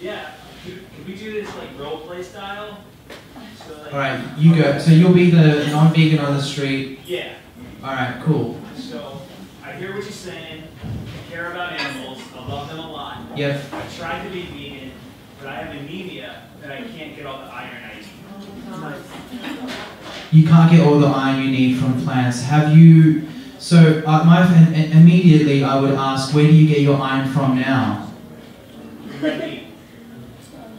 Yeah. Could, could we do this like role play style? So, like, All right, you go. So you'll be the non-vegan on the street. Yeah. All right, cool. So I hear what you're saying. I care about animals. I love them a lot. Yep. I tried to be vegan, but I have anemia and I can't get all the iron I need. You can't get all the iron you need from plants. Have you? So uh, my immediately I would ask, where do you get your iron from now? Red meat.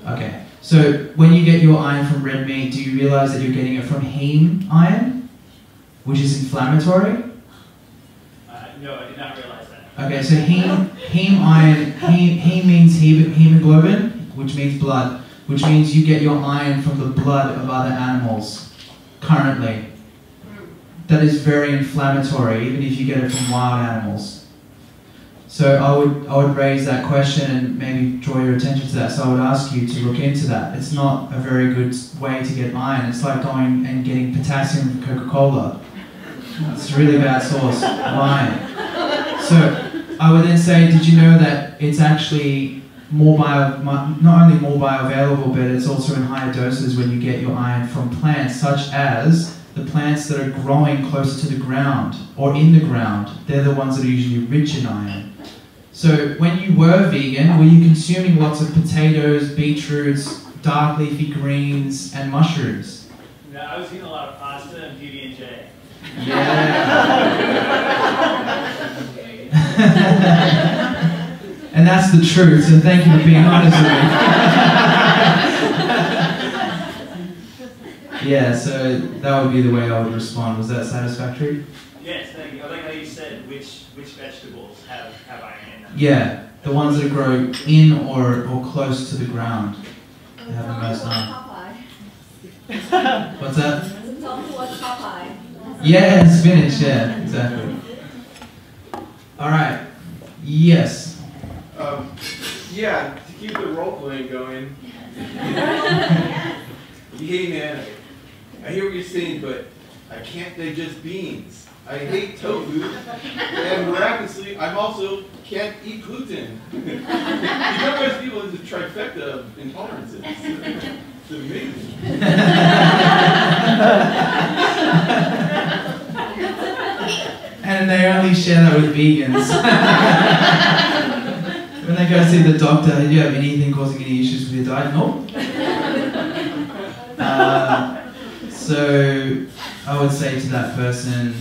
Okay. So when you get your iron from red meat, do you realize that you're getting it from heme iron, which is inflammatory? Uh, no, I did not realize that. Okay, so heme, heme iron, heme, heme means hem- hemoglobin, which means blood, which means you get your iron from the blood of other animals currently. That is very inflammatory, even if you get it from wild animals. So I would, I would raise that question and maybe draw your attention to that. So I would ask you to look into that. It's not a very good way to get iron. It's like going and getting potassium from Coca-Cola. It's a really bad source of iron. So I would then say, did you know that it's actually more bio, not only more bioavailable, but it's also in higher doses when you get your iron from plants, such as the plants that are growing closer to the ground or in the ground. They're the ones that are usually rich in iron. So when you were vegan, were you consuming lots of potatoes, beetroots, dark leafy greens, and mushrooms? No, I was eating a lot of pasta and PB and J. And that's the truth, so thank you for being honest with me. yeah, so that would be the way I would respond. Was that satisfactory? Yes, thank you. I like how you said which which vegetables have, have iron in them. Yeah, the ones that grow in or, or close to the ground. They have the most iron. What's that? Tell me what's Popeye. Yeah, spinach, yeah, exactly. Alright, yes. Um, yeah, to keep the role playing going. hey man, I hear what you're saying, but I can't digest beans. I hate tofu, and miraculously, I'm also can't eat gluten. you memorize people into trifecta of intolerances. It's amazing. And they only share that with vegans. When they go see the doctor, do you have anything causing any issues with your diet? No. Uh, so I would say to that person,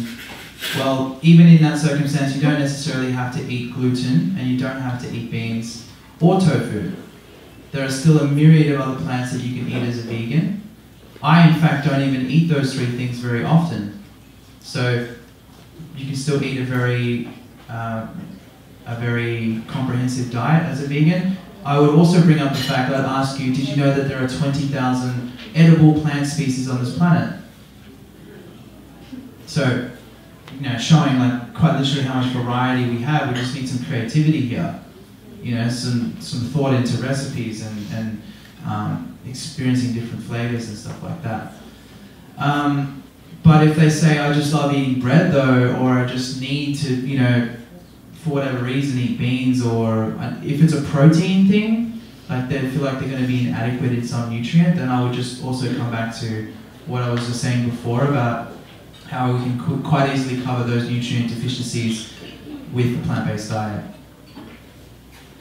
well, even in that circumstance, you don't necessarily have to eat gluten and you don't have to eat beans or tofu. There are still a myriad of other plants that you can eat as a vegan. I, in fact, don't even eat those three things very often. So you can still eat a very, uh, a very comprehensive diet as a vegan. I would also bring up the fact that I'd ask you, did you know that there are 20,000 edible plant species on this planet? So, you know, showing like quite literally how much variety we have. We just need some creativity here. You know, some some thought into recipes and and um, experiencing different flavors and stuff like that. Um, but if they say I just love eating bread though, or I just need to, you know, for whatever reason eat beans, or if it's a protein thing, like they feel like they're going to be inadequate in some nutrient, then I would just also come back to what I was just saying before about how we can quite easily cover those nutrient deficiencies with a plant-based diet.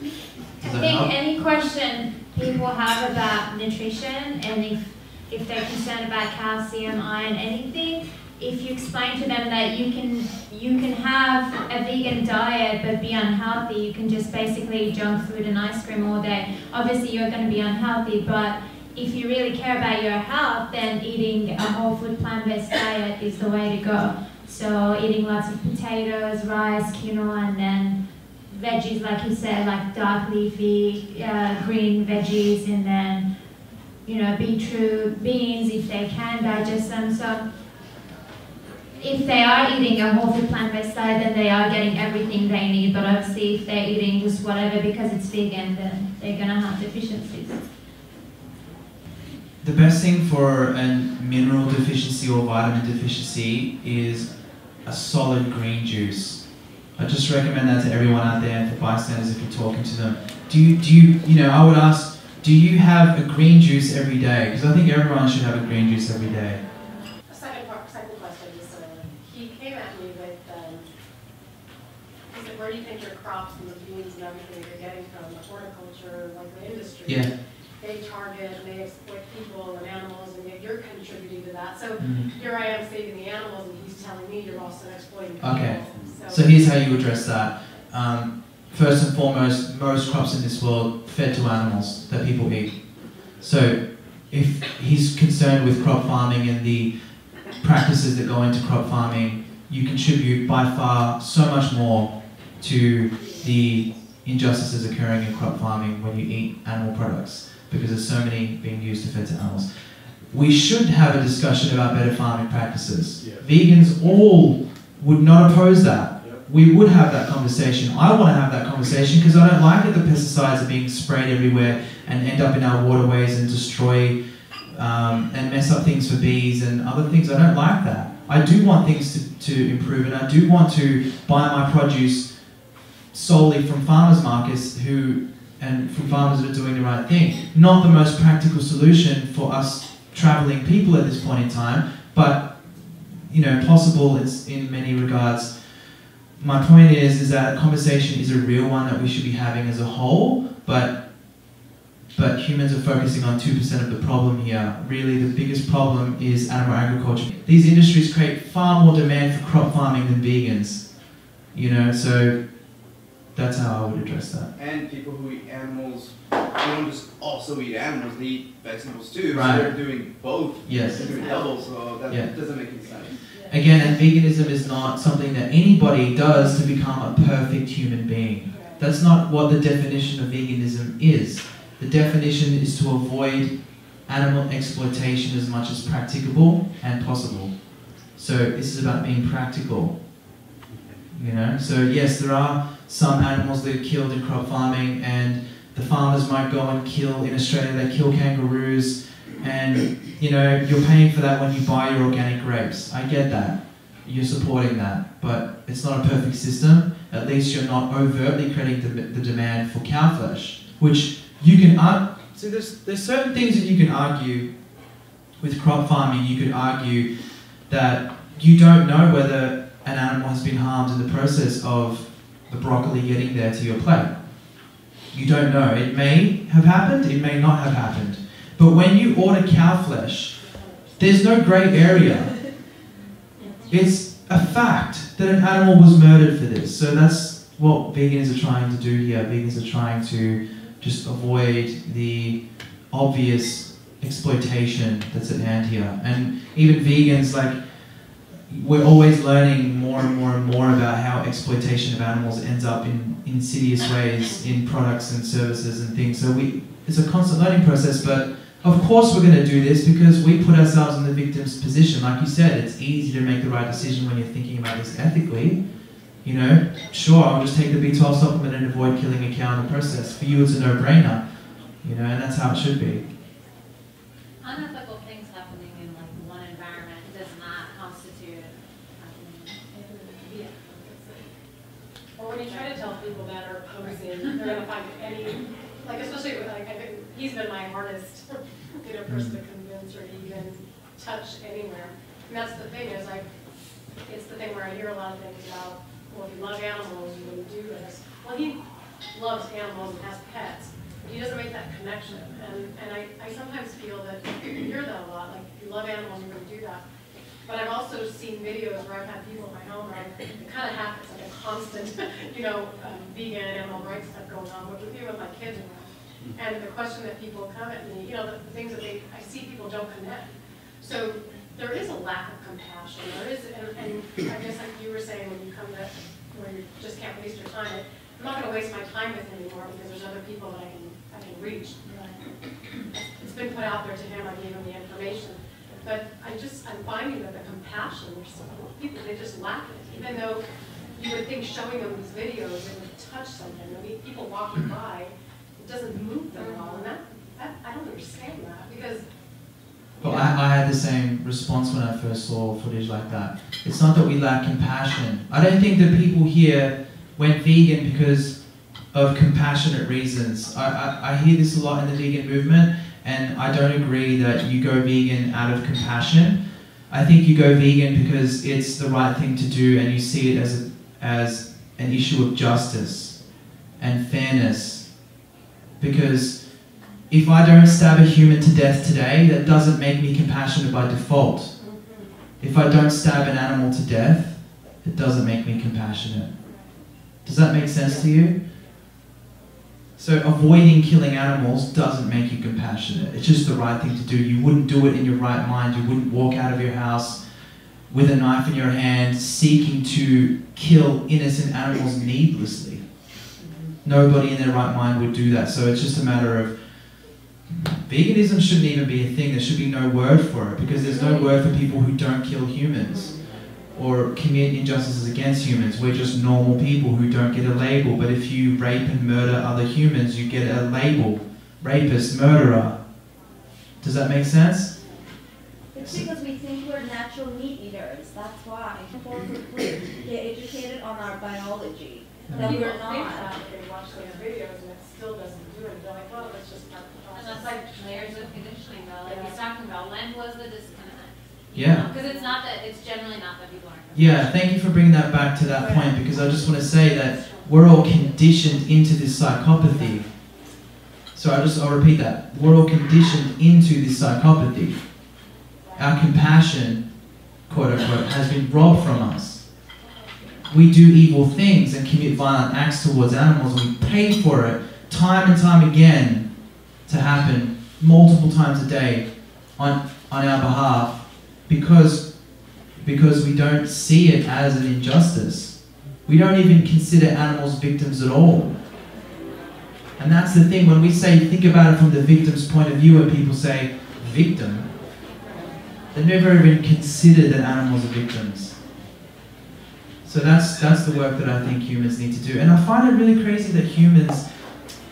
I think help? any question people have about nutrition and if, if they're concerned about calcium, iron, anything, if you explain to them that you can you can have a vegan diet but be unhealthy, you can just basically eat junk food and ice cream all day. Obviously, you're going to be unhealthy, but if you really care about your health, then eating a whole food plant-based diet is the way to go. So eating lots of potatoes, rice, quinoa, and then veggies, like you said, like dark leafy, uh, green veggies, and then you know beetroot, beans if they can digest them. So if they are eating a whole food plant-based diet, then they are getting everything they need. But obviously, if they're eating just whatever because it's vegan, then they're gonna have deficiencies. The best thing for a mineral deficiency or vitamin deficiency is a solid green juice. I just recommend that to everyone out there and for bystanders if you're talking to them. Do you, do you, you know, I would ask, do you have a green juice every day? Because I think everyone should have a green juice every day. A second part, second question is, uh, he came at me with, um, he said, where do you think your crops and the beans and everything you're getting from, the horticulture, like the industry? Yeah. They target and they exploit people and animals, and yet you're contributing to that. So Mhm. here I am saving the animals, and he's telling me you're also exploiting people. Okay. So here's how you address that. Um, first and foremost, most crops in this world fed to animals that people eat. So if he's concerned with crop farming and the practices that go into crop farming, you contribute by far so much more to the injustices occurring in crop farming when you eat animal products because there's so many being used to feed to animals. We should have a discussion about better farming practices. Vegans all would not oppose that. We would have that conversation. I want to have that conversation because I don't like that the pesticides are being sprayed everywhere and end up in our waterways and destroy um, and mess up things for bees and other things. I don't like that. I do want things to, to improve and I do want to buy my produce solely from farmers markets who and from farmers that are doing the right thing. Not the most practical solution for us traveling people at this point in time, but you know, possible it's in many regards. My point is is that a conversation is a real one that we should be having as a whole, but but humans are focusing on 2% of the problem here. Really, the biggest problem is animal agriculture. These industries create far more demand for crop farming than vegans. You know, so that's how I would address that. And people who eat animals, they don't just also eat animals, they eat vegetables too. Right. So they're doing both. Yes. They're doing double, so that Yeah. doesn't make any sense. Again, and veganism is not something that anybody does to become a perfect human being. That's not what the definition of veganism is. The definition is to avoid animal exploitation as much as practicable and possible. So this is about being practical. You know, so yes, there are some animals that are killed in crop farming, and the farmers might go and kill in Australia. They kill kangaroos, and you know you're paying for that when you buy your organic grapes. I get that. You're supporting that, but it's not a perfect system. At least you're not overtly creating the, the demand for cow flesh, which you can argue. So there's there's certain things that you can argue with crop farming. You could argue that you don't know whether an animal has been harmed in the process of the broccoli getting there to your plate. You don't know. It may have happened, it may not have happened. But when you order cow flesh, there's no grey area. It's a fact that an animal was murdered for this. So that's what vegans are trying to do here. Vegans are trying to just avoid the obvious exploitation that's at hand here. And even vegans, like, we're always learning more and more and more about how exploitation of animals ends up in insidious ways in products and services and things. So we, it's a constant learning process, but of course we're going to do this because we put ourselves in the victim's position. Like you said, it's easy to make the right decision when you're thinking about this ethically. You know, sure, I'll just take the B12 supplement and avoid killing a cow in the process. For you, it's a no-brainer. You know, and that's how it should be. Unethical things happening in like one environment does not constitute. Yeah. Or when you try to tell people that are opposing, they're gonna find any, like especially with, like, I think, he's been my hardest, you know, person to convince or even touch anywhere. And that's the thing, is like, it's the thing where I hear a lot of things about, well, if you love animals, you wouldn't do this. Well, he loves animals and has pets, but he doesn't make that connection. And, and I, I sometimes feel that you hear that a lot, like, if you love animals, you're gonna do that. But I've also seen videos where I've had people in my home where I- it kind of happens, like a constant, you know, um, vegan, animal rights stuff going on, but with me, with my kids around. And the question that people come at me, you know, the the things that they, I see people don't connect. So there is a lack of compassion, there is, and, and I guess like you were saying, when you come to, where you just can't waste your time, I'm not gonna waste my time with him anymore because there's other people that I can, I can reach. It's been put out there to him, I gave him the information. But I just, I'm finding that the compassion, there's some people, they just lack it. Even though you would think showing them these videos, it would touch something. I mean, people walking hmm. by, it doesn't move them at all. And that, that, I don't understand that because But I, I had the same response when I first saw footage like that. It's not that we lack compassion. I don't think that people here went vegan because of compassionate reasons. I, I, I hear this a lot in the vegan movement, and I don't agree that you go vegan out of compassion. I think you go vegan because it's the right thing to do, and you see it as, a, as an issue of justice and fairness. Because if I don't stab a human to death today, that doesn't make me compassionate by default. If I don't stab an animal to death, it doesn't make me compassionate. Does that make sense to you? So avoiding killing animals doesn't make you compassionate. It's just the right thing to do. You wouldn't do it in your right mind. You wouldn't walk out of your house with a knife in your hand seeking to kill innocent animals needlessly. Nobody in their right mind would do that. So it's just a matter of veganism shouldn't even be a thing. There should be no word for it because there's no word for people who don't kill humans or commit injustices against humans. We're just normal people who don't get a label. But if you rape and murder other humans, you get a label rapist, murderer. Does that make sense? It's because we think we're natural meat eaters, that's why. Before we get educated on our biology, that people we're not. that when they watch those videos and it still doesn't do it. They're like, oh, well, it's just part of the And that's like layers of conditioning though, like he's talking about, when was the disconnect? Yeah. Because it's not that, it's generally not that people aren't. Yeah, thank you for bringing that back to that point because I just want to say that we're all conditioned into this psychopathy. So I just I'll repeat that. We're all conditioned into this psychopathy. Our compassion, quote unquote, has been robbed from us. We do evil things and commit violent acts towards animals and we pay for it time and time again to happen multiple times a day on, on our behalf because because we don't see it as an injustice. We don't even consider animals victims at all. And that's the thing, when we say, think about it from the victim's point of view, and people say, victim, they've never even considered that animals are victims. So that's, that's the work that I think humans need to do. And I find it really crazy that humans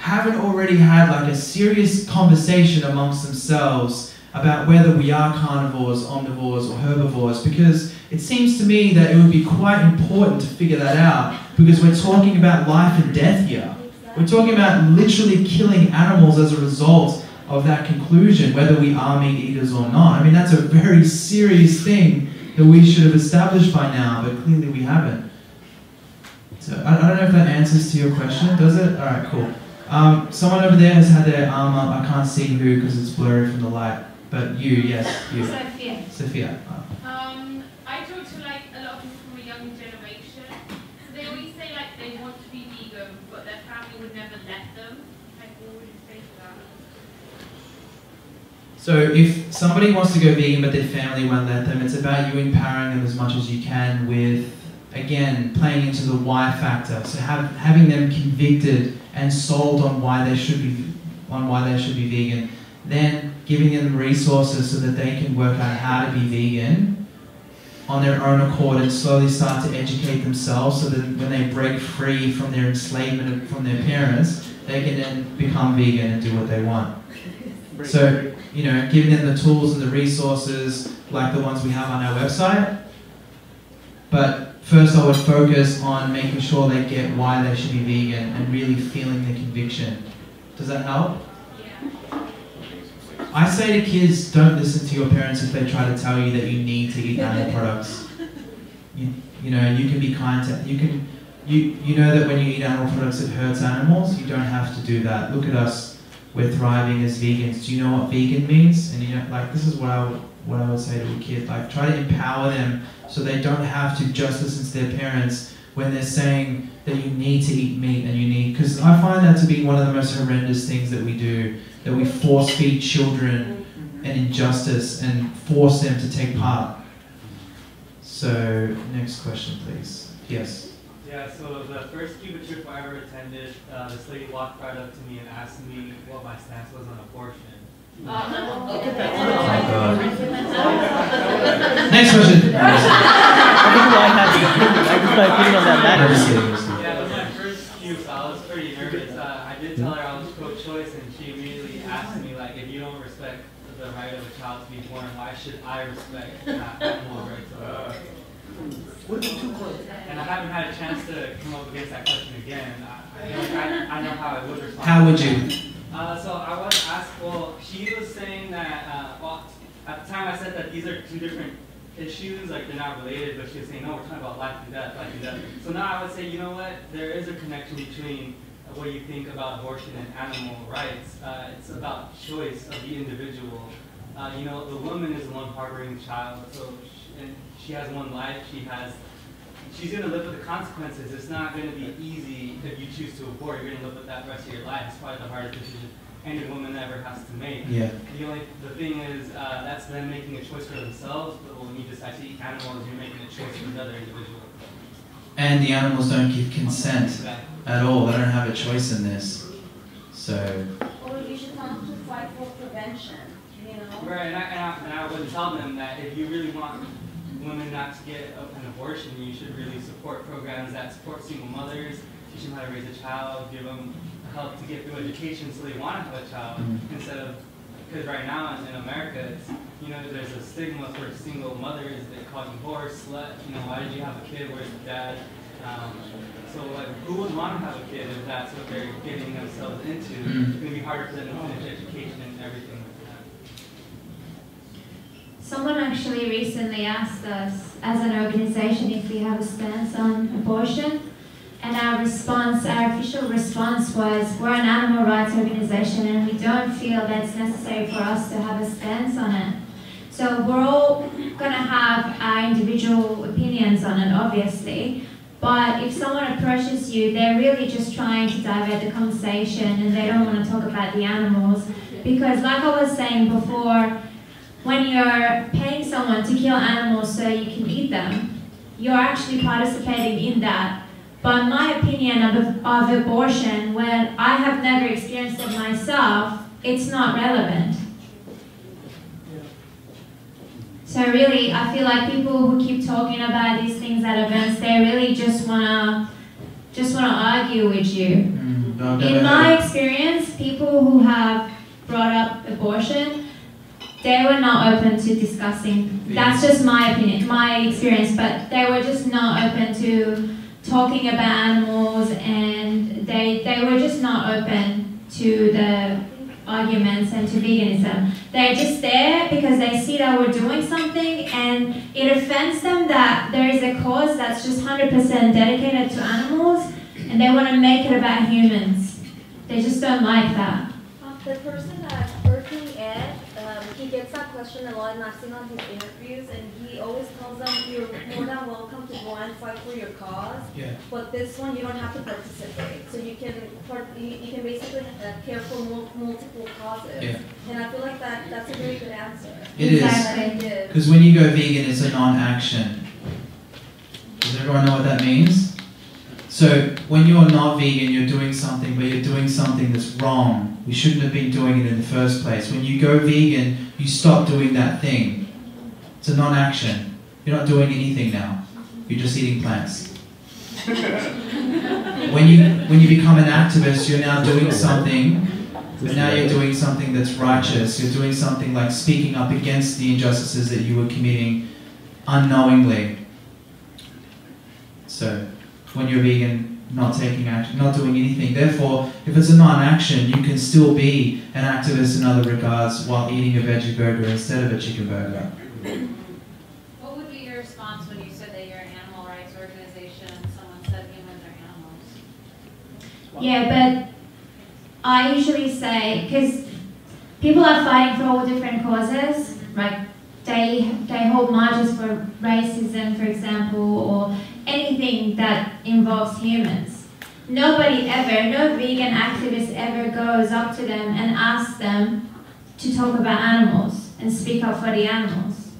haven't already had like a serious conversation amongst themselves about whether we are carnivores, omnivores, or herbivores, because it seems to me that it would be quite important to figure that out, because we're talking about life and death here. We're talking about literally killing animals as a result of that conclusion, whether we are meat eaters or not. I mean, that's a very serious thing that we should have established by now, but clearly we haven't. So I, don't know if that answers to your question, does it? All right, cool. Um, someone over there has had their arm up. I can't see who because it's blurry from the light. But you, yes, you. Sophia. Sophia. Uh, Um, I talk to like a lot of people from a young generation. So they always say like they want to be vegan, but their family would never let them. Like, what would you say to that? So if somebody wants to go vegan but their family won't let them, it's about you empowering them as much as you can with, again, playing into the why factor. So have, having them convicted and sold on why they should be on why they should be vegan. Then giving them resources so that they can work out how to be vegan on their own accord and slowly start to educate themselves so that when they break free from their enslavement from their parents, they can then become vegan and do what they want. So, you know, giving them the tools and the resources like the ones we have on our website. But first, I would focus on making sure they get why they should be vegan and really feeling the conviction. Does that help? I say to kids, don't listen to your parents if they try to tell you that you need to eat animal products. You, you know, you can be kind to, you can, you, you know that when you eat animal products it hurts animals, you don't have to do that. Look at us, we're thriving as vegans. Do you know what vegan means? And you know, like, this is what I would what I would say to a kid. Like try to empower them so they don't have to just listen to their parents when they're saying that you need to eat meat and you need because I find that to be one of the most horrendous things that we do that we force feed children an injustice and force them to take part. So next question, please. Yes. Yeah, so the first Cube of Truth I ever attended, uh, this lady walked right up to me and asked me what my stance was on abortion. Next question. Yeah, it was my first cube, so I was pretty nervous. Uh, I did tell her I was pro-choice, and she immediately asked me, like, if you don't respect the right of a child to be born, why should I respect that animal rights of And I haven't had a chance to come up against that question again. I, I, feel like I, I know how I would respond. How would you? Uh, so I was asked, well, she was saying that, uh, well, at the time I said that these are two different issues, like they're not related, but she was saying, no, we're talking about life and death, life and death. So now I would say, you know what, there is a connection between uh, what you think about abortion and animal rights. Uh, it's about choice of the individual. Uh, you know, the woman is the one harboring the child, so she, and she has one life, she has she's going to live with the consequences. It's not going to be easy if you choose to abort. You're going to live with that rest of your life. It's probably the hardest decision any woman ever has to make. Yeah. The only the thing is uh, that's them making a choice for themselves. But when you decide to eat animals, you're making a choice for another individual. And the animals don't give consent at all. They don't have a choice in this. So Or you should come to fight for prevention, you know? Right, and I, and I, and I would tell them that if you really want women not to get an abortion, you should really support programs that support single mothers, teach them how to raise a child, give them help to get through education so they want to have a child Mhm. instead of because right now in, America, it's you know there's a stigma for single mothers. They call you whore, slut. You know why did you have a kid? Where's the dad? Um, so like, who would want to have a kid if that's what they're getting themselves into? Mhm. It's gonna be harder for them to finish education and everything. Someone actually recently asked us as an organization if we have a stance on abortion. And our response, our official response was, we're an animal rights organization and we don't feel that it's necessary for us to have a stance on it. So we're all going to have our individual opinions on it, obviously. But if someone approaches you, they're really just trying to divert the conversation and they don't want to talk about the animals. Because like I was saying before, when you're paying someone to kill animals so you can eat them, you're actually participating in that. But my opinion of, of abortion, when I have never experienced it myself, it's not relevant. So really, I feel like people who keep talking about these things at events, they really just wanna, just wanna argue with you. mm, no, In no, my no. experience, people who have brought up abortion, they were not open to discussing. That's just my opinion, my experience, but they were just not open to talking about animals and they, they were just not open to the arguments and to veganism. They're just there because they see that we're doing something and it offends them that there is a cause that's just 100% dedicated to animals and they want to make it about humans. They just don't like that. Um, The person that Earthling Ed, um, he gets that question a lot, and I've seen on his interviews, and he always tells them, you're more than welcome to go and fight for your cause. Yeah. But this one, you don't have to participate. So you can, part- you, you can basically uh, care for mul- multiple causes. Yeah. And I feel like that, that's a very good answer. It is. Because when you go vegan, it's a non-action. Does everyone know what that means? So when you're not vegan, you're doing something, but you're doing something that's wrong. We shouldn't have been doing it in the first place. When you go vegan, you stop doing that thing. It's a non-action. You're not doing anything now. You're just eating plants. When you when you become an activist, you're now doing something. But now you're doing something that's righteous. You're doing something like speaking up against the injustices that you were committing unknowingly. So, when you're vegan, not taking action, not doing anything. Therefore, if it's a non-action, you can still be an activist in other regards while eating a veggie burger instead of a chicken burger. What would be your response when you said that you're an animal rights organization and someone said humans are animals? Yeah, but I usually say, because people are fighting for all different causes, like they they hold marches for racism, for example, or anything that involves humans. Nobody ever, no vegan activist ever goes up to them and asks them to talk about animals and speak up for the animals.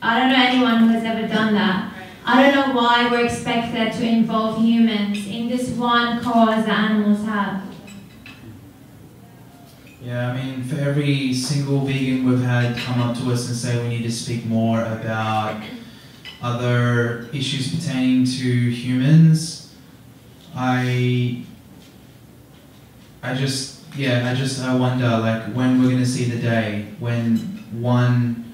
I don't know anyone who has ever done that. I don't know why we're expected to involve humans in this one cause that animals have. Yeah, I mean, for every single vegan we've had come up to us and say we need to speak more about other issues pertaining to humans, I, I just, yeah, I just, I wonder, like, when we're gonna see the day when one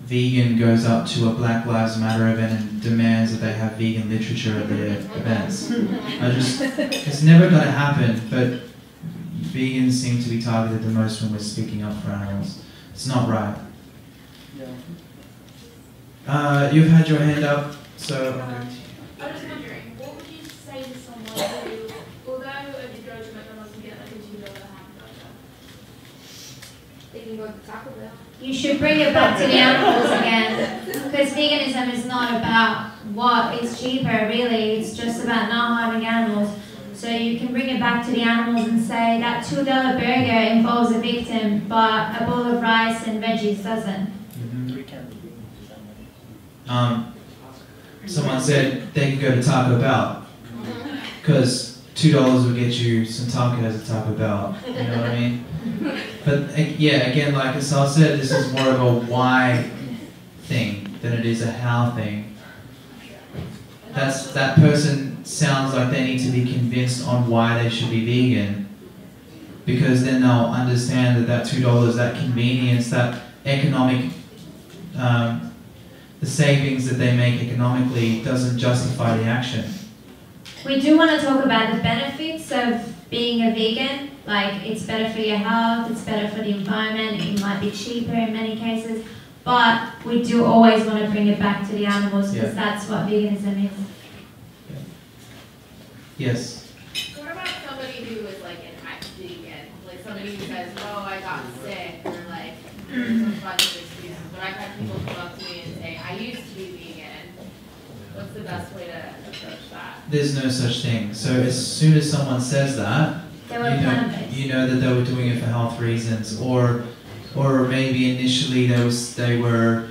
vegan goes up to a Black Lives Matter event and demands that they have vegan literature at their events. I just, it's never gonna happen, but vegans seem to be targeted the most when we're speaking up for animals. It's not right. Uh, you've had your hand up, so. I was wondering, what would you say to someone who, although if you go to McDonald's and get like a two dollar hamburger, They can go to Taco Bell. You should bring it back to the animals again, because veganism is not about what is cheaper, really. It's just about not harming animals. So you can bring it back to the animals and say that two dollar burger involves a victim, but a bowl of rice and veggies doesn't. Um, someone said they can go to Taco Bell because two dollars will get you some tacos at Taco Bell. You know what I mean? But yeah, again, like Asal said, this is more of a why thing than it is a how thing. That's that person sounds like they need to be convinced on why they should be vegan, because then they'll understand that that two dollars, that convenience, that economic, um, the savings that they make economically doesn't justify the action. We do want to talk about the benefits of being a vegan. Like, it's better for your health, it's better for the environment, it might be cheaper in many cases. But we do always want to bring it back to the animals because Yeah. that's what veganism is. Yes. What about somebody who is like an ex vegan? Like somebody who says, oh, I got sick, or like, there's a bunch of excuses. But I've had people come up to me and say, I used to be vegan. What's the best way to approach that? There's no such thing. So as soon as someone says that, you know, you know that they were doing it for health reasons, or, or maybe initially they was they were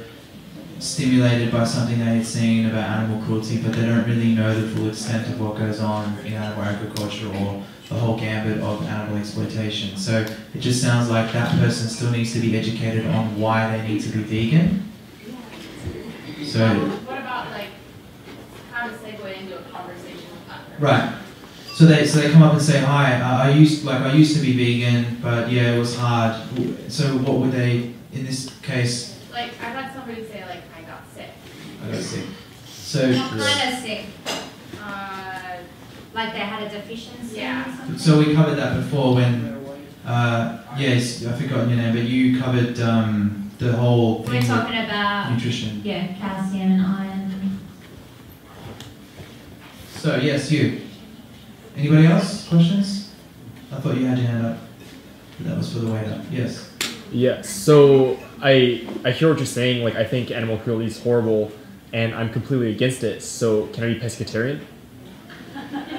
stimulated by something they had seen about animal cruelty, but they don't really know the full extent of what goes on in animal agriculture or the whole gambit of animal exploitation. So it just sounds like that person still needs to be educated on why they need to be vegan. So. Um, What about like, how to segue into a conversation with that person? Right. So they so they come up and say, "Hi, uh, I used like I used to be vegan, but yeah, it was hard." So what would they in this case? Like, I've had somebody say like, I got sick. I got sick. So What kind of sick? Uh, Like they had a deficiency Yeah. or so we covered that before when uh, yes, I've forgotten your name, but you covered um, the whole We're talking about nutrition. yeah, calcium and iron. So yes, you. Anybody else? Questions? I thought you had your hand up. That was for the waiter. Yes. Yeah, so I I hear what you're saying. Like I think animal cruelty is horrible, and I'm completely against it. So can I be pescatarian?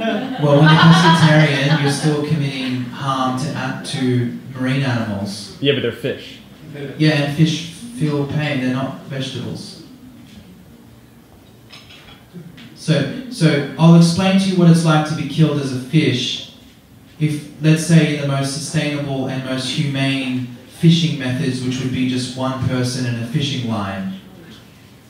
Well, when you're pescatarian, you're still committing harm to uh, to marine animals. Yeah, but they're fish. Yeah, and fish feel pain. They're not vegetables. So, so I'll explain to you what it's like to be killed as a fish. If, let's say, the most sustainable and most humane fishing methods, which would be just one person and a fishing line.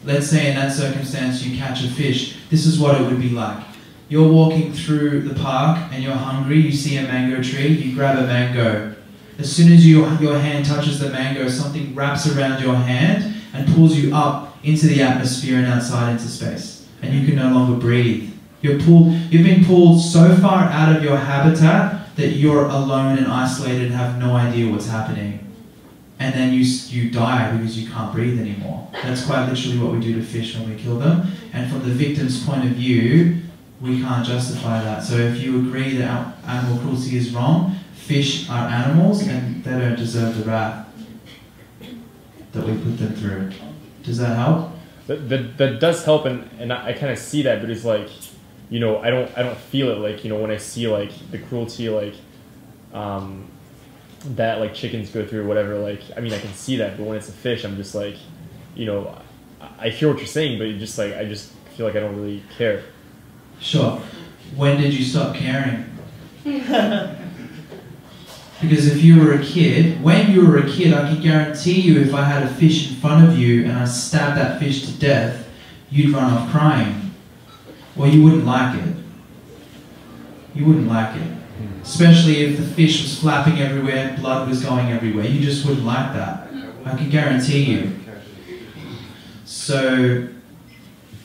Let's say in that circumstance you catch a fish. This is what it would be like. You're walking through the park and you're hungry. You see a mango tree. You grab a mango. As soon as you, your hand touches the mango, something wraps around your hand and pulls you up into the atmosphere and outside into space. And you can no longer breathe. You're pulled, you've been pulled so far out of your habitat that you're alone and isolated and have no idea what's happening. And then you, you die because you can't breathe anymore. That's quite literally what we do to fish when we kill them. And from the victim's point of view, we can't justify that. So if you agree that animal cruelty is wrong, fish are animals and they don't deserve the wrath that we put them through. Does that help? That, that, that does help, and, and I, I kind of see that, but it's like, you know, I don't I don't feel it like you know when I see like the cruelty like, um, that like chickens go through or whatever. Like I mean I can see that, but when it's a fish, I'm just like, you know, I, I hear what you're saying, but it just like I just feel like I don't really care. Sure. When did you stop caring? Because if you were a kid, when you were a kid, I can guarantee you if I had a fish in front of you and I stabbed that fish to death, you'd run off crying. Or you wouldn't like it. You wouldn't like it. Especially if the fish was flapping everywhere, blood was going everywhere. You just wouldn't like that. I can guarantee you. So,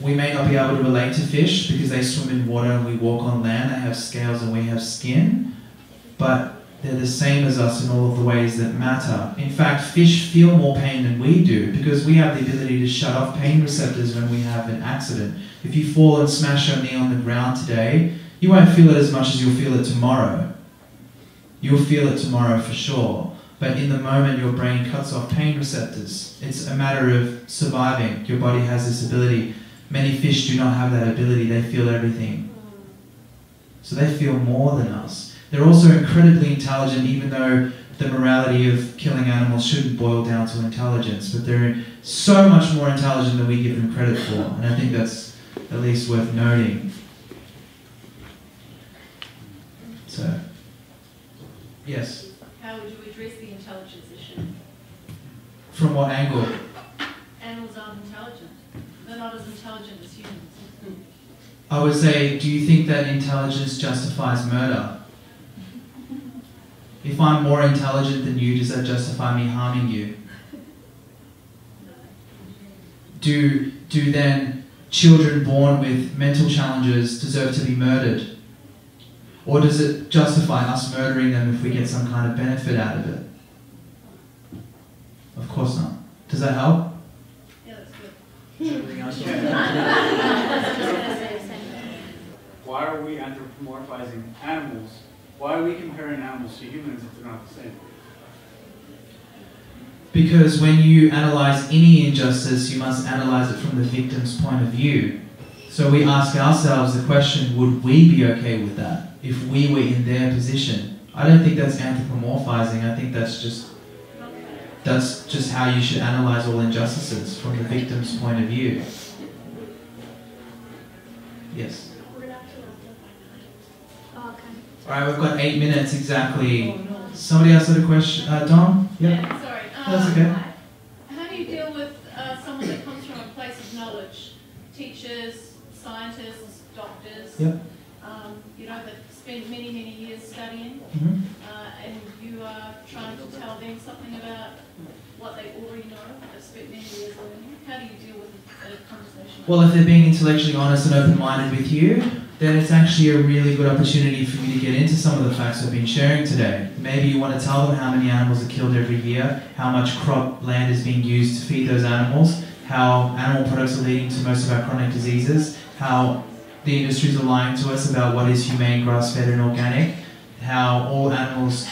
we may not be able to relate to fish because they swim in water and we walk on land. They have scales and we have skin. But they're the same as us in all of the ways that matter. In fact, fish feel more pain than we do because we have the ability to shut off pain receptors when we have an accident. If you fall and smash your knee on the ground today, you won't feel it as much as you'll feel it tomorrow. You'll feel it tomorrow for sure. But in the moment, your brain cuts off pain receptors. It's a matter of surviving. Your body has this ability. Many fish do not have that ability, they feel everything. So they feel more than us. They're also incredibly intelligent, even though the morality of killing animals shouldn't boil down to intelligence. But they're so much more intelligent than we give them credit for. And I think that's at least worth noting. So, yes. How would you address the intelligence issue? From what angle? Animals aren't intelligent. They're not as intelligent as humans. I would say, do you think that intelligence justifies murder? If I'm more intelligent than you, does that justify me harming you? Do, do then children born with mental challenges deserve to be murdered? Or does it justify us murdering them if we get some kind of benefit out of it? Of course not. Does that help? Yeah, that's good. Why are we anthropomorphizing animals? Why are we comparing animals to humans if they're not the same? Because when you analyze any injustice, you must analyze it from the victim's point of view. So we ask ourselves the question would we be okay with that if we were in their position? I don't think that's anthropomorphizing, I think that's just. That's just how you should analyze all injustices from the victim's point of view. Yes. All right, we've got eight minutes exactly. Somebody else had a question. Uh, Dom? Yeah, sorry. That's Um, okay. How do you deal with uh, someone that comes from a place of knowledge? Teachers, scientists, doctors? Yep. Um, you know, that spend many, many years studying, Mhm. uh, and you are trying to tell them something about what they already know, that spent many years learning. How do you deal with a conversation? Well, if they're being intellectually honest and open minded with you, then it's actually a really good opportunity for you to get into some of the facts I've been sharing today. Maybe you want to tell them how many animals are killed every year, how much crop land is being used to feed those animals, how animal products are leading to most of our chronic diseases, how the industries are lying to us about what is humane, grass fed, and organic, how all animals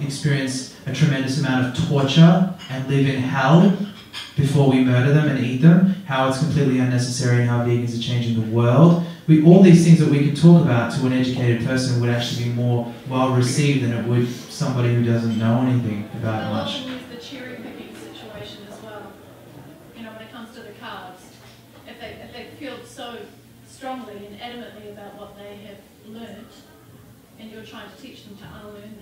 experience a tremendous amount of torture and live in hell before we murder them and eat them, how it's completely unnecessary and how vegans are changing the world. We, all these things that we can talk about to an educated person would actually be more well received than it would somebody who doesn't know anything about it much. the cherry picking situation as well. You know, when it comes to the carbs, if they, if they feel so strongly and adamantly about what they have learnt, and you're trying to teach them to unlearn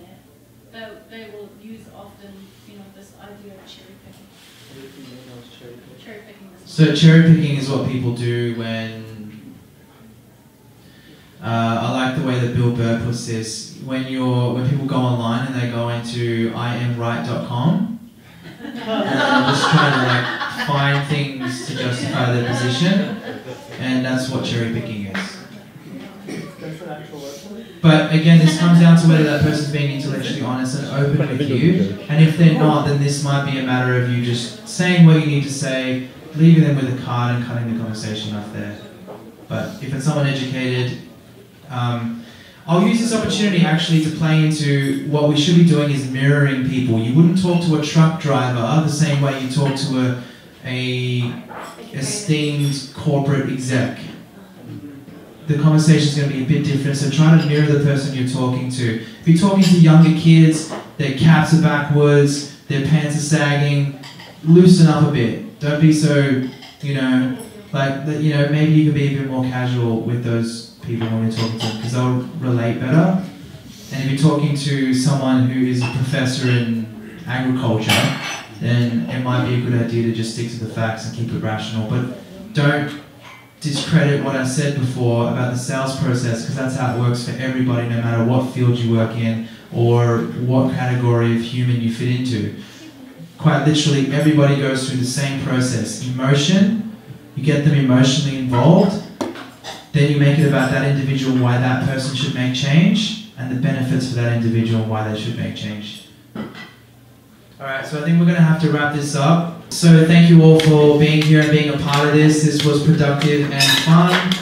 that, they, they will use often, you know, this idea of cherry picking. Cherry picking. So cherry picking is what people do when. Uh, I like the way that Bill Burr puts this. When you're when people go online and they go into imright.com and they're just trying to like find things to justify their position, and that's what cherry picking is. But again, this comes down to whether that person's being intellectually honest and open with you. And if they're not, then this might be a matter of you just saying what you need to say, leaving them with a card and cutting the conversation off there. But if it's someone educated, um, I'll use this opportunity actually to play into what we should be doing is mirroring people. You wouldn't talk to a truck driver the same way you talk to a a esteemed corporate exec. The conversation is going to be a bit different, so try to mirror the person you're talking to. If you're talking to younger kids, their caps are backwards, their pants are sagging, loosen up a bit. Don't be so, you know, like, you know, maybe you can be a bit more casual with those people when you're talking to them because they'll relate better. And if you're talking to someone who is a professor in agriculture, then it might be a good idea to just stick to the facts and keep it rational. But don't discredit what I said before about the sales process because that's how it works for everybody, no matter what field you work in or what category of human you fit into. Quite literally, everybody goes through the same process. Emotion, you get them emotionally involved, then you make it about that individual, why that person should make change, and the benefits for that individual why they should make change. Alright, so I think we're going to have to wrap this up. So thank you all for being here and being a part of this. This was productive and fun.